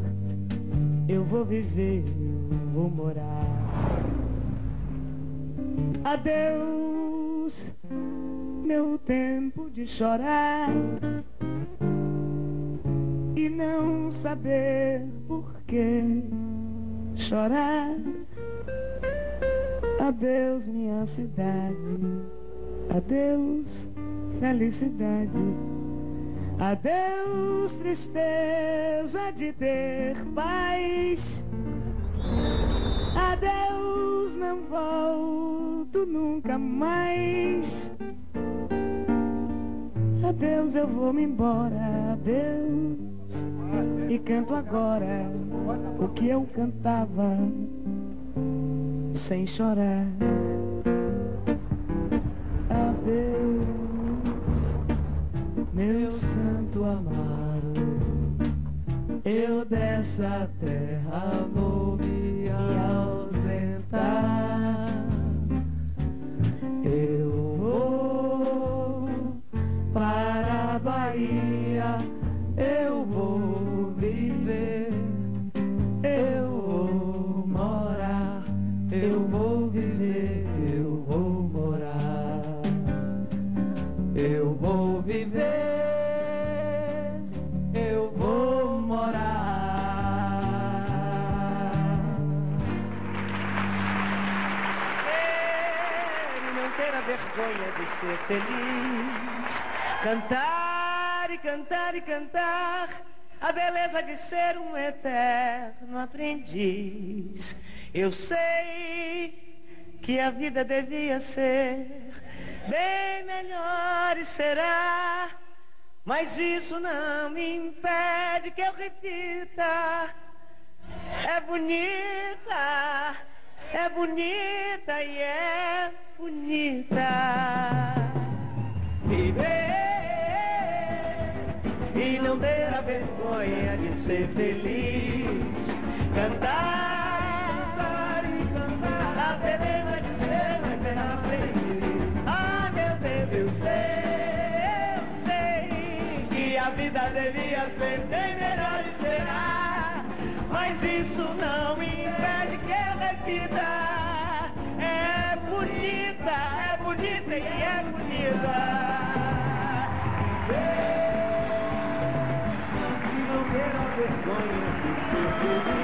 Eu vou viver. Eu vou morar. Adeus, meu tempo de chorar e não saber por que chorar. Adeus, minha cidade. Adeus, felicidade. Adeus, tristeza de ter paz. Adeus, não volto nunca mais. Adeus, eu vou me embora. Adeus. E canto agora o que eu cantava sem chorar. Adeus, meu santo amaro. Eu dessa terra vou me ausentar. Eu vou para a Bahia. Eu ser feliz. Cantar e cantar e cantar a beleza de ser um eterno aprendiz. Eu sei que a vida devia ser bem melhor e será, mas isso não me impede que eu repita. É bonita, é bonita e é bonita. Viver e não ter a vergonha de ser feliz. Cantar e cantar a beleza de ser um eterno aprendiz. Ah, meu Deus, eu sei, eu sei que a vida devia ser bem melhor e será. Mas isso não impede que eu repita. Vergonha de ser feliz.